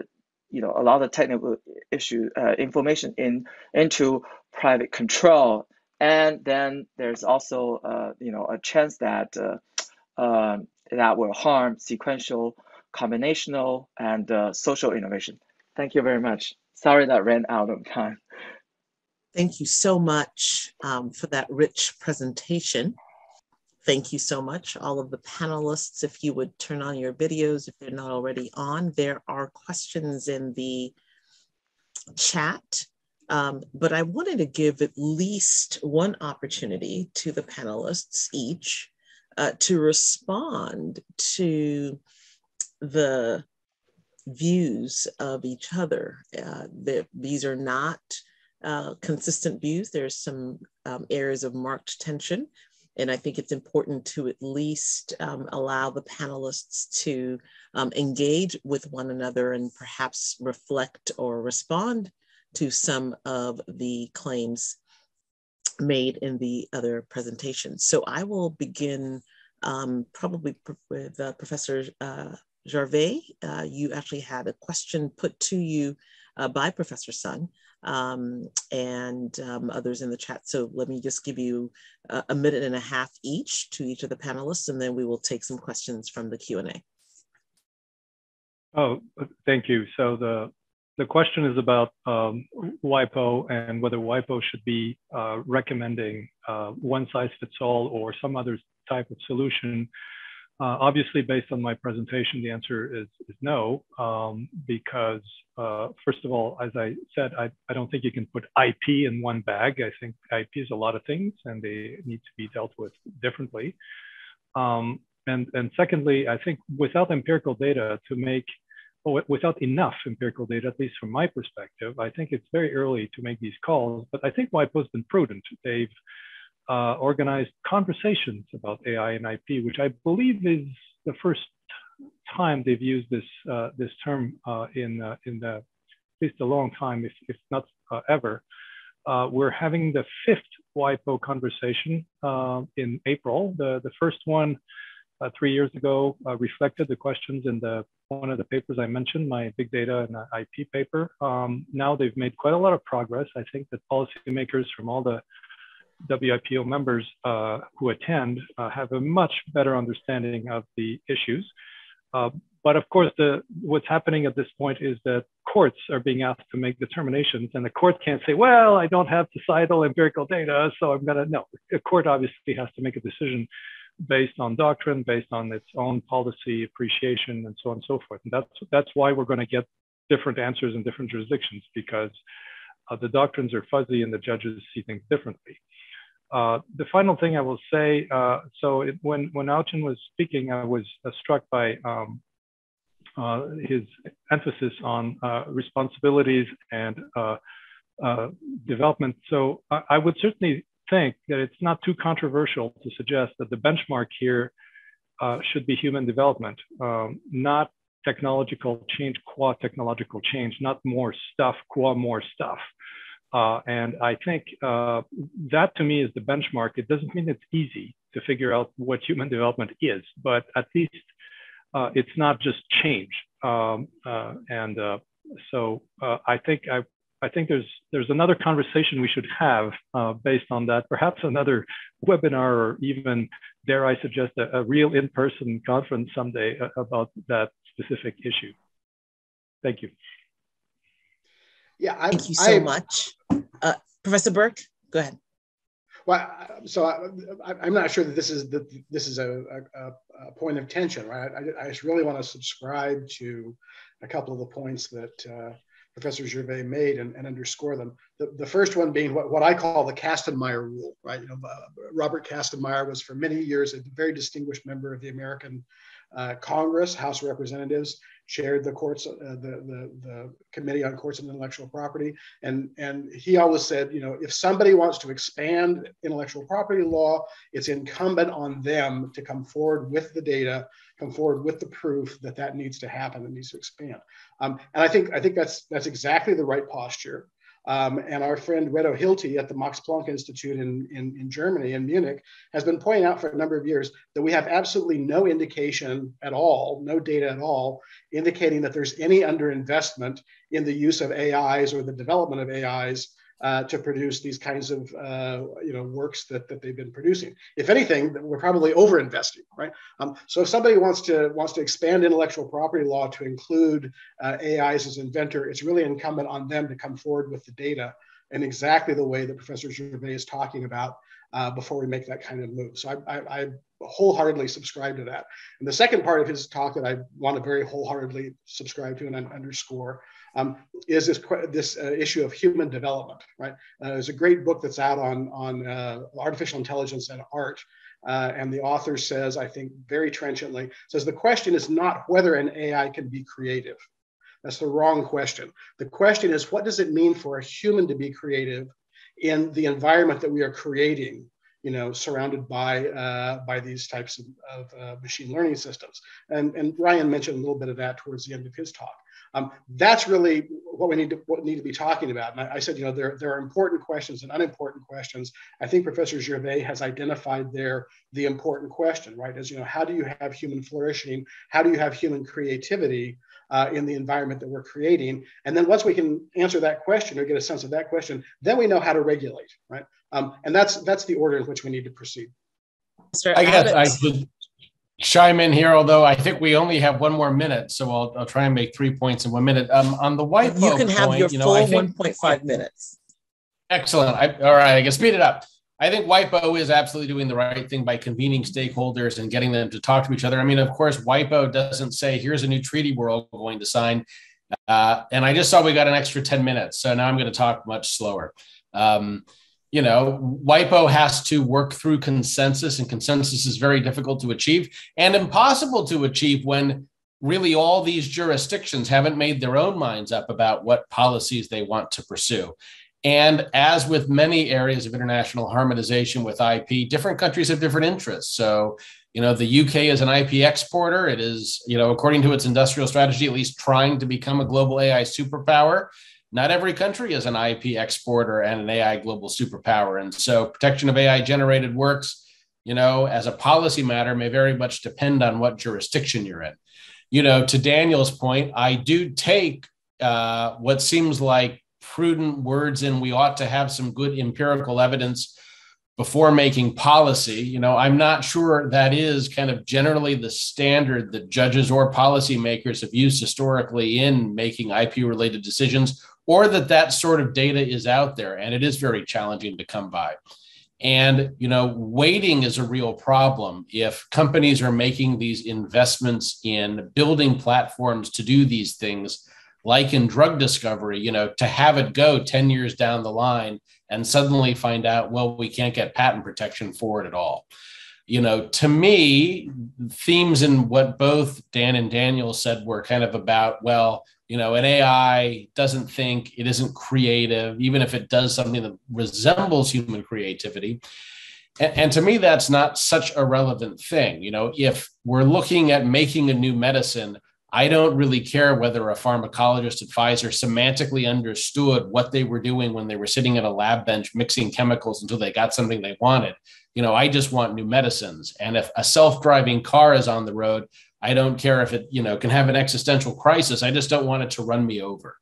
you know a lot of technical issue uh, information in into private control. And then there's also uh, you know a chance that uh, um, that will harm sequential combinational and uh, social innovation. Thank you very much. Sorry that ran out of time. Thank you so much um, for that rich presentation Thank you so much, all of the panelists. If you would turn on your videos, if they're not already on, there are questions in the chat. Um, but I wanted to give at least one opportunity to the panelists each uh, to respond to the views of each other. Uh, these are not uh, consistent views. There's some um, areas of marked tension And I think it's important to at least um, allow the panelists to um, engage with one another and perhaps reflect or respond to some of the claims made in the other presentations. So I will begin um, probably with uh, Professor uh. Uh, you actually had a question put to you uh, by Professor Sun um, and um, others in the chat. So let me just give you a, a, minute and a half each to each of the panelists, and then we will take some questions from the Q&A. Oh, thank you. So the the question is about um, WIPO and whether WIPO should be uh, recommending uh, one size fits all or some other type of solution. Uh, obviously, based on my presentation, the answer is, is no, um, because uh, first of all, as I said, I, I don't think you can put IP in one bag. I think IP is a lot of things and they need to be dealt with differently. Um, and, and secondly, I think without empirical data to make or without enough empirical data, at least from my perspective, I think it's very early to make these calls, but I think WIPO has been prudent. They've uh, organized conversations about AI and IP, which I believe is the first time they've used this, uh, this term uh, in, uh, in the, at least a long time, if, if not uh, ever. Uh, we're having the fifth WIPO conversation in April. The, the first one three years ago reflected the questions in the one of the papers I mentioned, my big data and IP paper. Um, now they've made quite a lot of progress. I think that policymakers from all the WIPO members uh, who attend uh, have a much better understanding of the issues. Uh, but of course, the, what's happening at this point is that courts are being asked to make determinations, and the court can't say, "Well, I don't have societal empirical data, so I'm gonna." No, the court obviously has to make a decision based on doctrine, based on its own policy appreciation, and so on and so forth. And that's that's why we're going to get different answers in different jurisdictions because uh, the doctrines are fuzzy and the judges see things differently. Uh, the final thing I will say, uh, so it, when when Haochen was speaking, I was uh, struck by um, uh, his emphasis on uh, responsibilities and development. So I, I would certainly think that it's not too controversial to suggest that the benchmark here should be human development, um, not technological change qua technological change, not more stuff qua more stuff. Uh, and I think uh, that to me is the benchmark. It doesn't mean it's easy to figure out what human development is, but at least uh, it's not just change. Um, uh, and uh, so I think I I think there's there's another conversation we should have uh, based on that. Perhaps another webinar, or even dare I suggest a, a real in-person conference someday uh, about that specific issue. Thank you. Yeah, I, thank you so I, much, uh, Professor Burk. Go ahead. Well, so I, am not sure that this is this is a, a, a, point of tension, right? I, I, just really want to subscribe to a couple of the points that uh, Professor Gervais made and, and underscore them. The, the first one being what, what I call the Kastenmeier rule, right? You know, uh, Robert Kastenmeier was for many years a very distinguished member of the American uh, Congress, House of Representatives, chaired the courts, uh, the, the, the Committee on Courts and Intellectual Property. And, and he always said, you know, if somebody wants to expand intellectual property law, it's incumbent on them to come forward with the data, come forward with the proof that that needs to happen that needs to expand. Um, and I think, I think that's, that's exactly the right posture. Um, and our friend Reto Hilty at the Max Planck Institute in, in, in, Germany, in Munich, has been pointing out for a number of years that we have absolutely no indication at all, no data at all, indicating that there's any underinvestment in the use of AIs or the development of AIs uh, to produce these kinds of uh, you know works that, that they've been producing. If anything, we're probably overinvesting, right? Um, so if somebody wants to wants to expand intellectual property law to include uh, AIs as inventor, it's really incumbent on them to come forward with the data in exactly the way that Professor Gervais is talking about uh, before we make that kind of move. So I, I, I wholeheartedly subscribe to that. And the second part of his talk that I want to very wholeheartedly subscribe to and underscore um, is this, this uh, issue of human development, right? Uh, there's a great book that's out on, on uh, artificial intelligence and art. Uh, and the author says, I think very trenchantly, says the question is not whether an AI can be creative. That's the wrong question. The question is, what does it mean for a human to be creative in the environment that we are creating you know, surrounded by uh, by these types of, of uh, machine learning systems. And, and Ryan mentioned a little bit of that towards the end of his talk. Um, that's really what we need to what need to be talking about. And I, I, said, you know, there, there are important questions and unimportant questions. I think Professor Gervais has identified there the important question, right? As you know, how do you have human flourishing? How do you have human creativity uh, in the environment that we're creating? And then once we can answer that question or get a sense of that question, then we know how to regulate, right? Um, and that's that's the order in which we need to proceed. I guess I could chime in here, although I think we only have one more minute, so I'll, I'll try and make three points in one minute. Um, on the white you can have point, your you know, full think, 1.5 minutes. Excellent. I, all right, I can speed it up. I think WIPO is absolutely doing the right thing by convening stakeholders and getting them to talk to each other. I mean, of course, WIPO doesn't say, here's a new treaty we're all going to sign. Uh, and I just saw we got an extra 10 minutes. So now I'm going to talk much slower. Um, you know, WIPO has to work through consensus, and consensus is very difficult to achieve and impossible to achieve when really all these jurisdictions haven't made their own minds up about what policies they want to pursue. And as with many areas of international harmonization with IP, different countries have different interests. So, you know, the UK is an IP exporter. It is, you know, according to its industrial strategy, at least trying to become a global AI superpower not every country is an IP exporter and an AI global superpower. And so protection of AI generated works, you know, as a policy matter may very much depend on what jurisdiction you're in. You know, to Daniel's point, I do take uh, what seems like prudent words and we ought to have some good empirical evidence before making policy. You know, I'm not sure that is kind of generally the standard that judges or policymakers have used historically in making IP related decisions or that that sort of data is out there and it is very challenging to come by. And you know waiting is a real problem. If companies are making these investments in building platforms to do these things like in drug discovery you know to have it go 10 years down the line and suddenly find out well we can't get patent protection for it at all. You know to me themes in what both dan and daniel said were kind of about well you know an ai doesn't think it isn't creative even if it does something that resembles human creativity. And, and, to me that's not such a relevant thing. You know if we're looking at making a new medicine i don't really care whether a pharmacologist at pfizer semantically understood what they were doing when they were sitting at a lab bench mixing chemicals until they got something they wanted. You know i just want new medicines. And if a self-driving car is on the road I don't care if it, you know, can have an existential crisis. I just don't want it to run me over.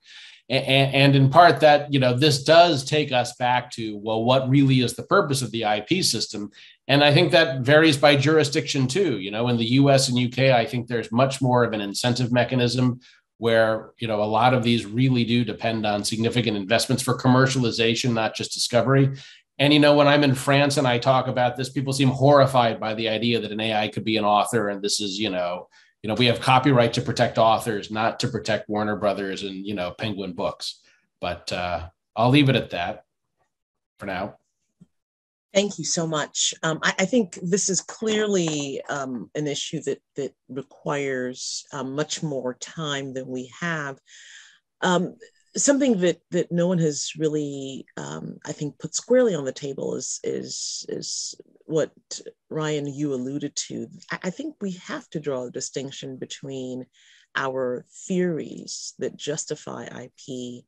And, and, in part that, you know, this does take us back to, well, what really is the purpose of the IP system? And I think that varies by jurisdiction too. You know, in the US and UK, I think there's much more of an incentive mechanism where, you know, a lot of these really do depend on significant investments for commercialization, not just discovery. And you know, when I'm in France and I talk about this, people seem horrified by the idea that an AI could be an author, and this is, you know, you know, we have copyright to protect authors, not to protect Warner Brothers and you know Penguin Books. But uh, I'll leave it at that for now. Thank you so much. Um, I, I, think this is clearly um, an issue that that requires um, much more time than we have. Um, something that that no one has really um, I think put squarely on the table is is is what Ryan you alluded to. I, I think we have to draw a distinction between our theories that justify IP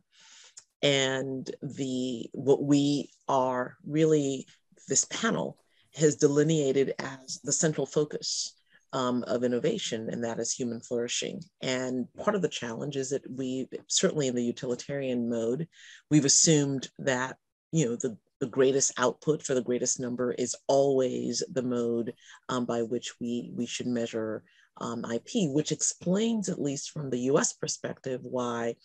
and the what we are really this panel has delineated as the central focus um, of innovation, and that is human flourishing. And part of the challenge is that we, certainly in the utilitarian mode, we've assumed that you know the the greatest output for the greatest number is always the mode um, by which we we should measure um, IP, which explains, at least from the U.S. perspective, why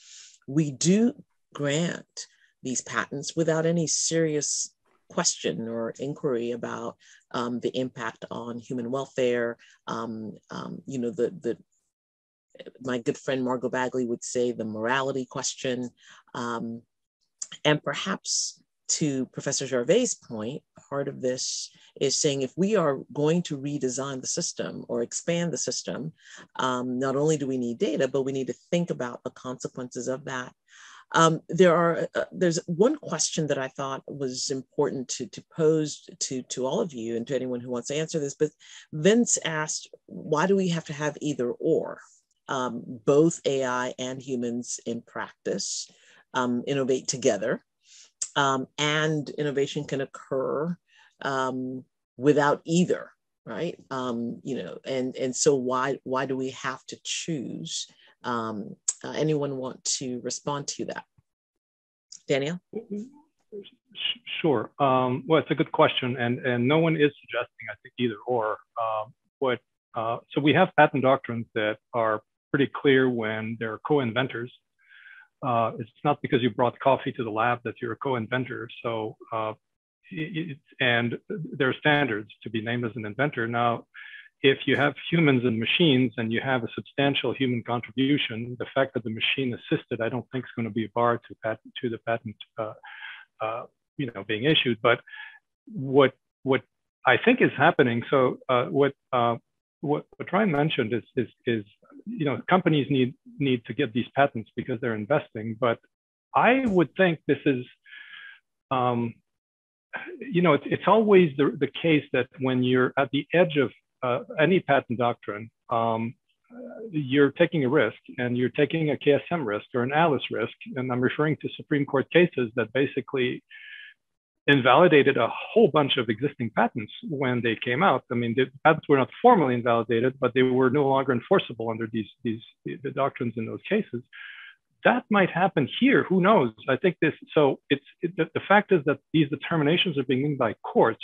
we do grant these patents without any serious question or inquiry about um, the impact on human welfare. Um, um, you know, the, the, my good friend Margo Bagley would say the morality question. Um, and perhaps to Professor Gervais' point, part of this is saying if we are going to redesign the system or expand the system, um, not only do we need data, but we need to think about the consequences of that Um, there are uh, there's one question that I thought was important to, to pose to, to all of you and to anyone who wants to answer this. But Vince asked, why do we have to have either or? Um, both AI and humans in practice um, innovate together, um, and innovation can occur um, without either, right? Um, you know, and and so why why do we have to choose? Um, uh, anyone want to respond to that? Daniel? Sure. Um, well, it's a good question, and and no one is suggesting I think either or. Um, what uh, so we have patent doctrines that are pretty clear when they're co-inventors. Uh, it's not because you brought coffee to the lab that you're a co-inventor. So uh, it, and there are standards to be named as an inventor. Now, if you have humans and machines and you have a substantial human contribution, the fact that the machine assisted, I don't think is going to be a bar to patent to the patent, uh, uh, you know, being issued. But what what I think is happening. So uh, what uh, what what Ryan mentioned is is is you know companies need need to get these patents because they're investing. But I would think this is um, you know, it's, it's always the, the case that when you're at the edge of uh, any patent doctrine, um, you're taking a risk and you're taking a KSR risk or an Alice risk. And I'm referring to Supreme Court cases that basically invalidated a whole bunch of existing patents when they came out. I mean, the patents were not formally invalidated, but they were no longer enforceable under these, these the doctrines in those cases that might happen here. Who knows? I think this. So it's it, the, the, fact is that these determinations are being made by courts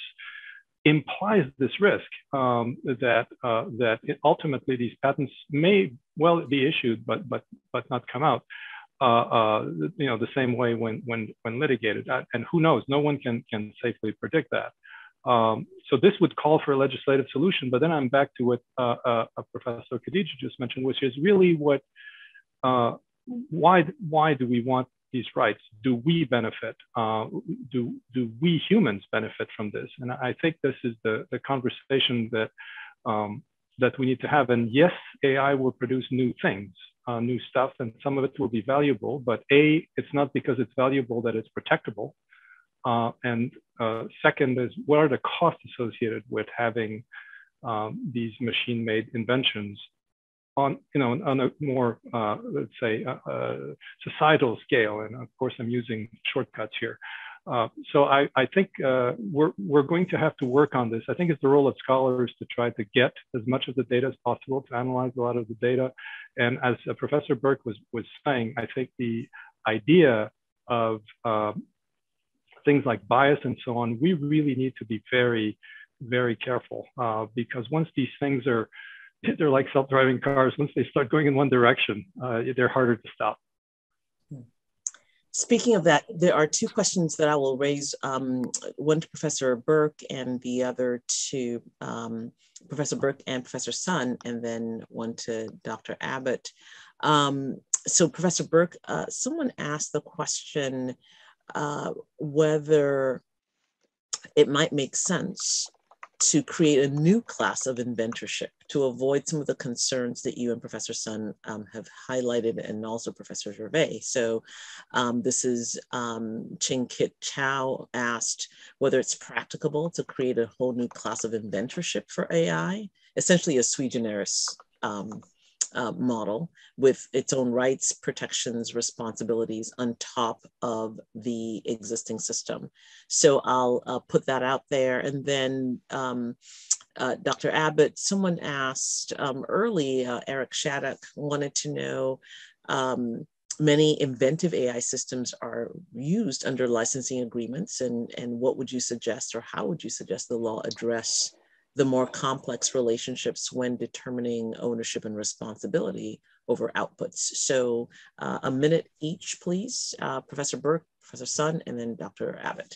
implies this risk um, that uh, that ultimately these patents may well be issued, but but but not come out. Uh, uh, you know, the same way when when when litigated, uh, and who knows? No one can can safely predict that. Um, so this would call for a legislative solution. But then I'm back to what uh, uh, Professor Okediji just mentioned, which is really what why, why do we want these rights? Do we benefit? Uh, do, do we humans benefit from this? And I think this is the, the conversation that, um, that we need to have. And yes, AI will produce new things, uh, new stuff, and some of it will be valuable, but A, it's not because it's valuable that it's protectable. Uh, and uh, second is what are the costs associated with having um, these machine-made inventions on, you know, on a more, uh, let's say, uh, uh, societal scale. And of course, I'm using shortcuts here. Uh, so I, I think uh, we're, we're going to have to work on this. I think it's the role of scholars to try to get as much of the data as possible, to analyze a lot of the data. And as uh, Professor Burk was, was saying, I think the idea of um, things like bias and so on, we really need to be very, very careful because once these things are (laughs) they're like self-driving cars. Once they start going in one direction, uh, they're harder to stop. Speaking of that, there are two questions that I will raise, um, one to Professor Burk and the other to um, Professor Burk and Professor Sun, and then one to Dr. Abbott. Um, so Professor Burk, uh, someone asked the question uh, whether it might make sense to create a new class of inventorship to avoid some of the concerns that you and Professor Sun um, have highlighted and also Professor Gervais. So um, this is um, Ching Kit Chow asked whether it's practicable to create a whole new class of inventorship for AI, essentially a sui generis um, uh, model with its own rights, protections, responsibilities on top of the existing system. So I'll uh, put that out there. And then um, uh, Dr. Abbott, someone asked um, early, uh, Eric Shattuck wanted to know, um, many inventive AI systems are used under licensing agreements and, and what would you suggest or how would you suggest the law address the more complex relationships when determining ownership and responsibility over outputs. So uh, a minute each, please. Uh, Professor Burk, Professor Sun, and then Dr. Abbott.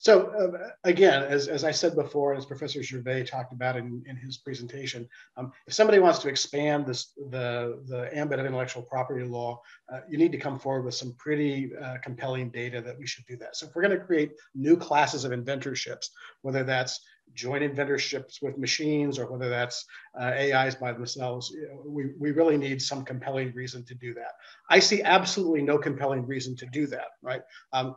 So uh, again, as, as I said before, as Professor Gervais talked about in, in his presentation, um, if somebody wants to expand this, the, the ambit of intellectual property law, uh, you need to come forward with some pretty uh, compelling data that we should do that. So if we're going to create new classes of inventorships, whether that's joint inventorships with machines or whether that's uh, AIs by themselves, you know, we, we really need some compelling reason to do that. I see absolutely no compelling reason to do that, right? Um,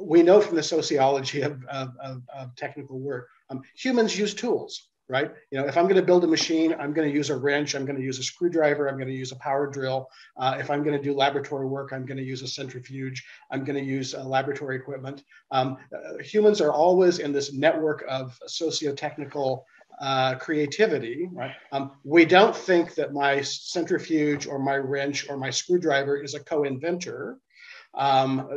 we know from the sociology of, of, of, of technical work, um, humans use tools, right? You know, if I'm going to build a machine, I'm going to use a wrench, I'm going to use a screwdriver, I'm going to use a power drill. Uh, if I'm going to do laboratory work, I'm going to use a centrifuge, I'm going to use uh, laboratory equipment. Um, uh, humans are always in this network of socio-technical uh, creativity, right? Um, we don't think that my centrifuge or my wrench or my screwdriver is a co-inventor. Um,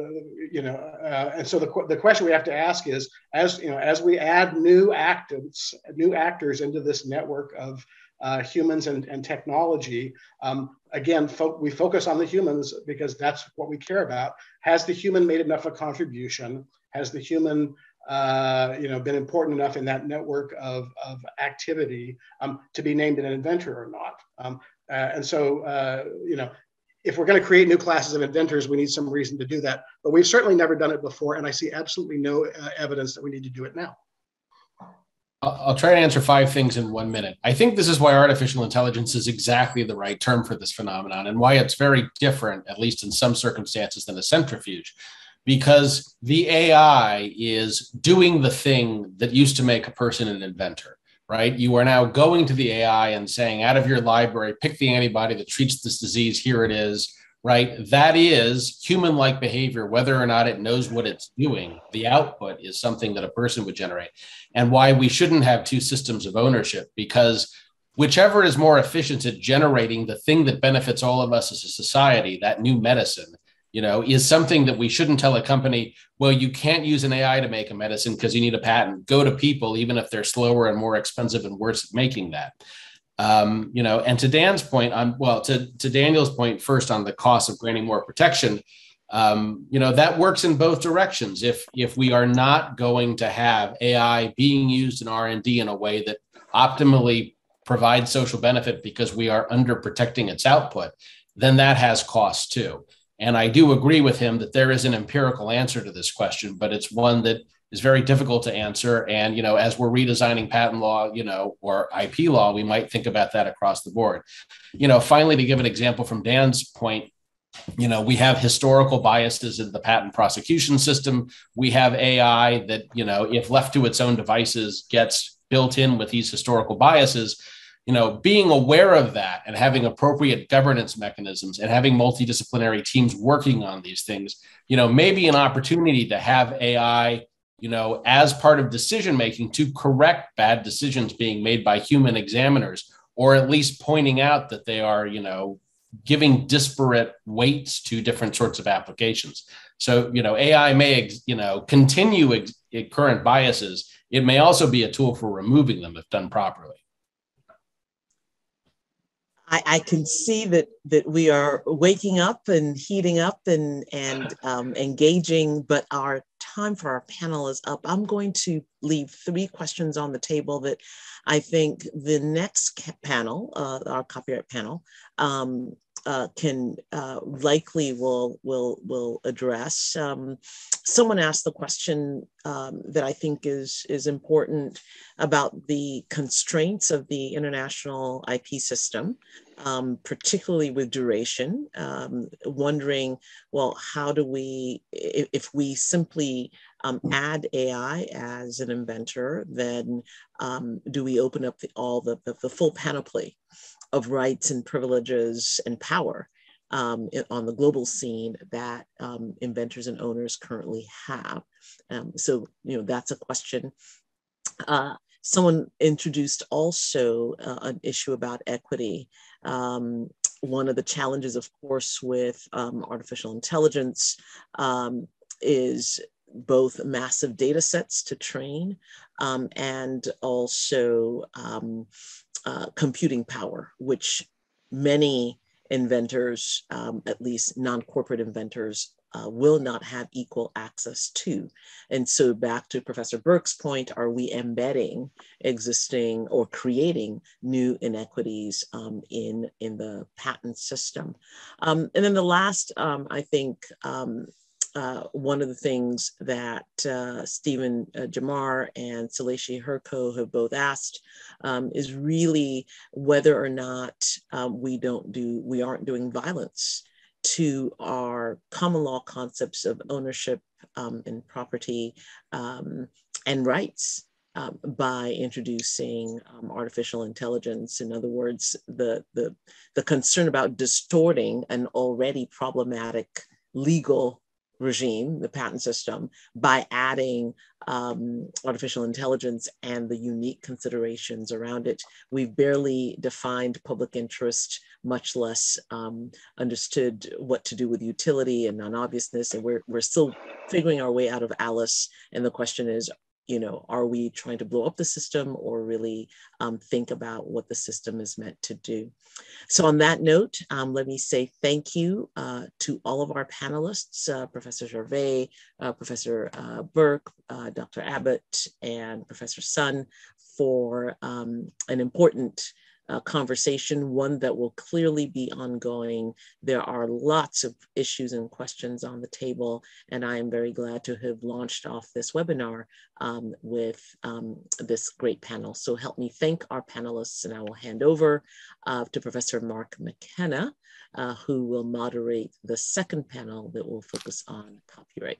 you know, uh, and so the, the question we have to ask is, as you know, as we add new actors, new actors into this network of uh, humans and, and technology, um, again, fo- we focus on the humans because that's what we care about. Has the human made enough of a contribution? Has the human uh, you know, been important enough in that network of, of activity um, to be named an inventor or not. Um, uh, and so, uh, you know, if we're going to create new classes of inventors, we need some reason to do that. But we've certainly never done it before, and I see absolutely no uh, evidence that we need to do it now. I'll try to answer five things in one minute. I think this is why artificial intelligence is exactly the right term for this phenomenon and why it's very different, at least in some circumstances, than a centrifuge. Because the AI is doing the thing that used to make a person an inventor right? You are now going to the AI and saying, out of your library, pick the antibody that treats this disease. Here it is, right? That is human like behavior, whether or not it knows what it's doing. The output is something that a person would generate. And why we shouldn't have two systems of ownership, because whichever is more efficient at generating the thing that benefits all of us as a society, that new medicine, you know, is something that we shouldn't tell a company, well, you can't use an AI to make a medicine because you need a patent. Go to people, even if they're slower and more expensive and worse at making that. Um, you know, and to Dan's point on, well, to, to Daniel's point first on the cost of granting more protection, um, you know, that works in both directions. If if we are not going to have AI being used in R&D in a way that optimally provides social benefit because we are under protecting its output, then that has costs too. And I do agree with him that there is an empirical answer to this question, but it's one that is very difficult to answer. And, you know, as we're redesigning patent law, you know, or IP law, we might think about that across the board. You know, finally, to give an example from Dan's point, you know, we have historical biases in the patent prosecution system. We have AI that, you know, if left to its own devices, gets built in with these historical biases you know, being aware of that and having appropriate governance mechanisms and having multidisciplinary teams working on these things, you know, maybe an opportunity to have AI, you know, as part of decision making to correct bad decisions being made by human examiners, or at least pointing out that they are, you know, giving disparate weights to different sorts of applications. So, you know, AI may, you know, continue ex- current biases. It may also be a tool for removing them if done properly. I, can see that that we are waking up and heating up and and um, engaging, but our time for our panel is up. I'm going to leave three questions on the table that I think the next panel, uh, our copyright panel, um, uh, can uh, likely will will will address. Um, someone asked the question um, that I think is is important about the constraints of the international IP system, um, particularly with duration. Um, wondering, well, how do we if, if we simply um, add AI as an inventor, then um, do we open up the, all the, the, the full panoply of rights and privileges and power um, on the global scene that um, inventors and owners currently have. Um, so, you know, that's a question. Uh, someone introduced also uh, an issue about equity. Um, one of the challenges, of course, with um, artificial intelligence um, is both massive data sets to train and also uh, computing power, which many inventors, um, at least non-corporate inventors, uh, will not have equal access to. And so back to Professor Burk's point, are we embedding existing or creating new inequities um, in, in the patent system? Um, and then the last, um, I think, um, uh, one of the things that uh, Stephen uh, Jamar and Saleshi Herko have both asked um, is really whether or not um, we don't do, we aren't doing violence to our common law concepts of ownership um, and property um, and rights. Um, by introducing um, artificial intelligence. In other words, the, the, the concern about distorting an already problematic legal regime, the patent system, by adding um, artificial intelligence and the unique considerations around it. We've barely defined public interest, much less um, understood what to do with utility and non-obviousness, and we're, we're still figuring our way out of Alice. And the question is, you know, are we trying to blow up the system or really um, think about what the system is meant to do? So on that note, um, let me say thank you uh, to all of our panelists, uh, Professor Gervais, uh, Professor uh, Burk, uh, Dr. Abbott, and Professor Sun for um, an important uh, conversation, one that will clearly be ongoing. There are lots of issues and questions on the table, and I am very glad to have launched off this webinar um, with um, this great panel. So help me thank our panelists, and I will hand over uh, to Professor Mark McKenna, uh, who will moderate the second panel that will focus on copyright.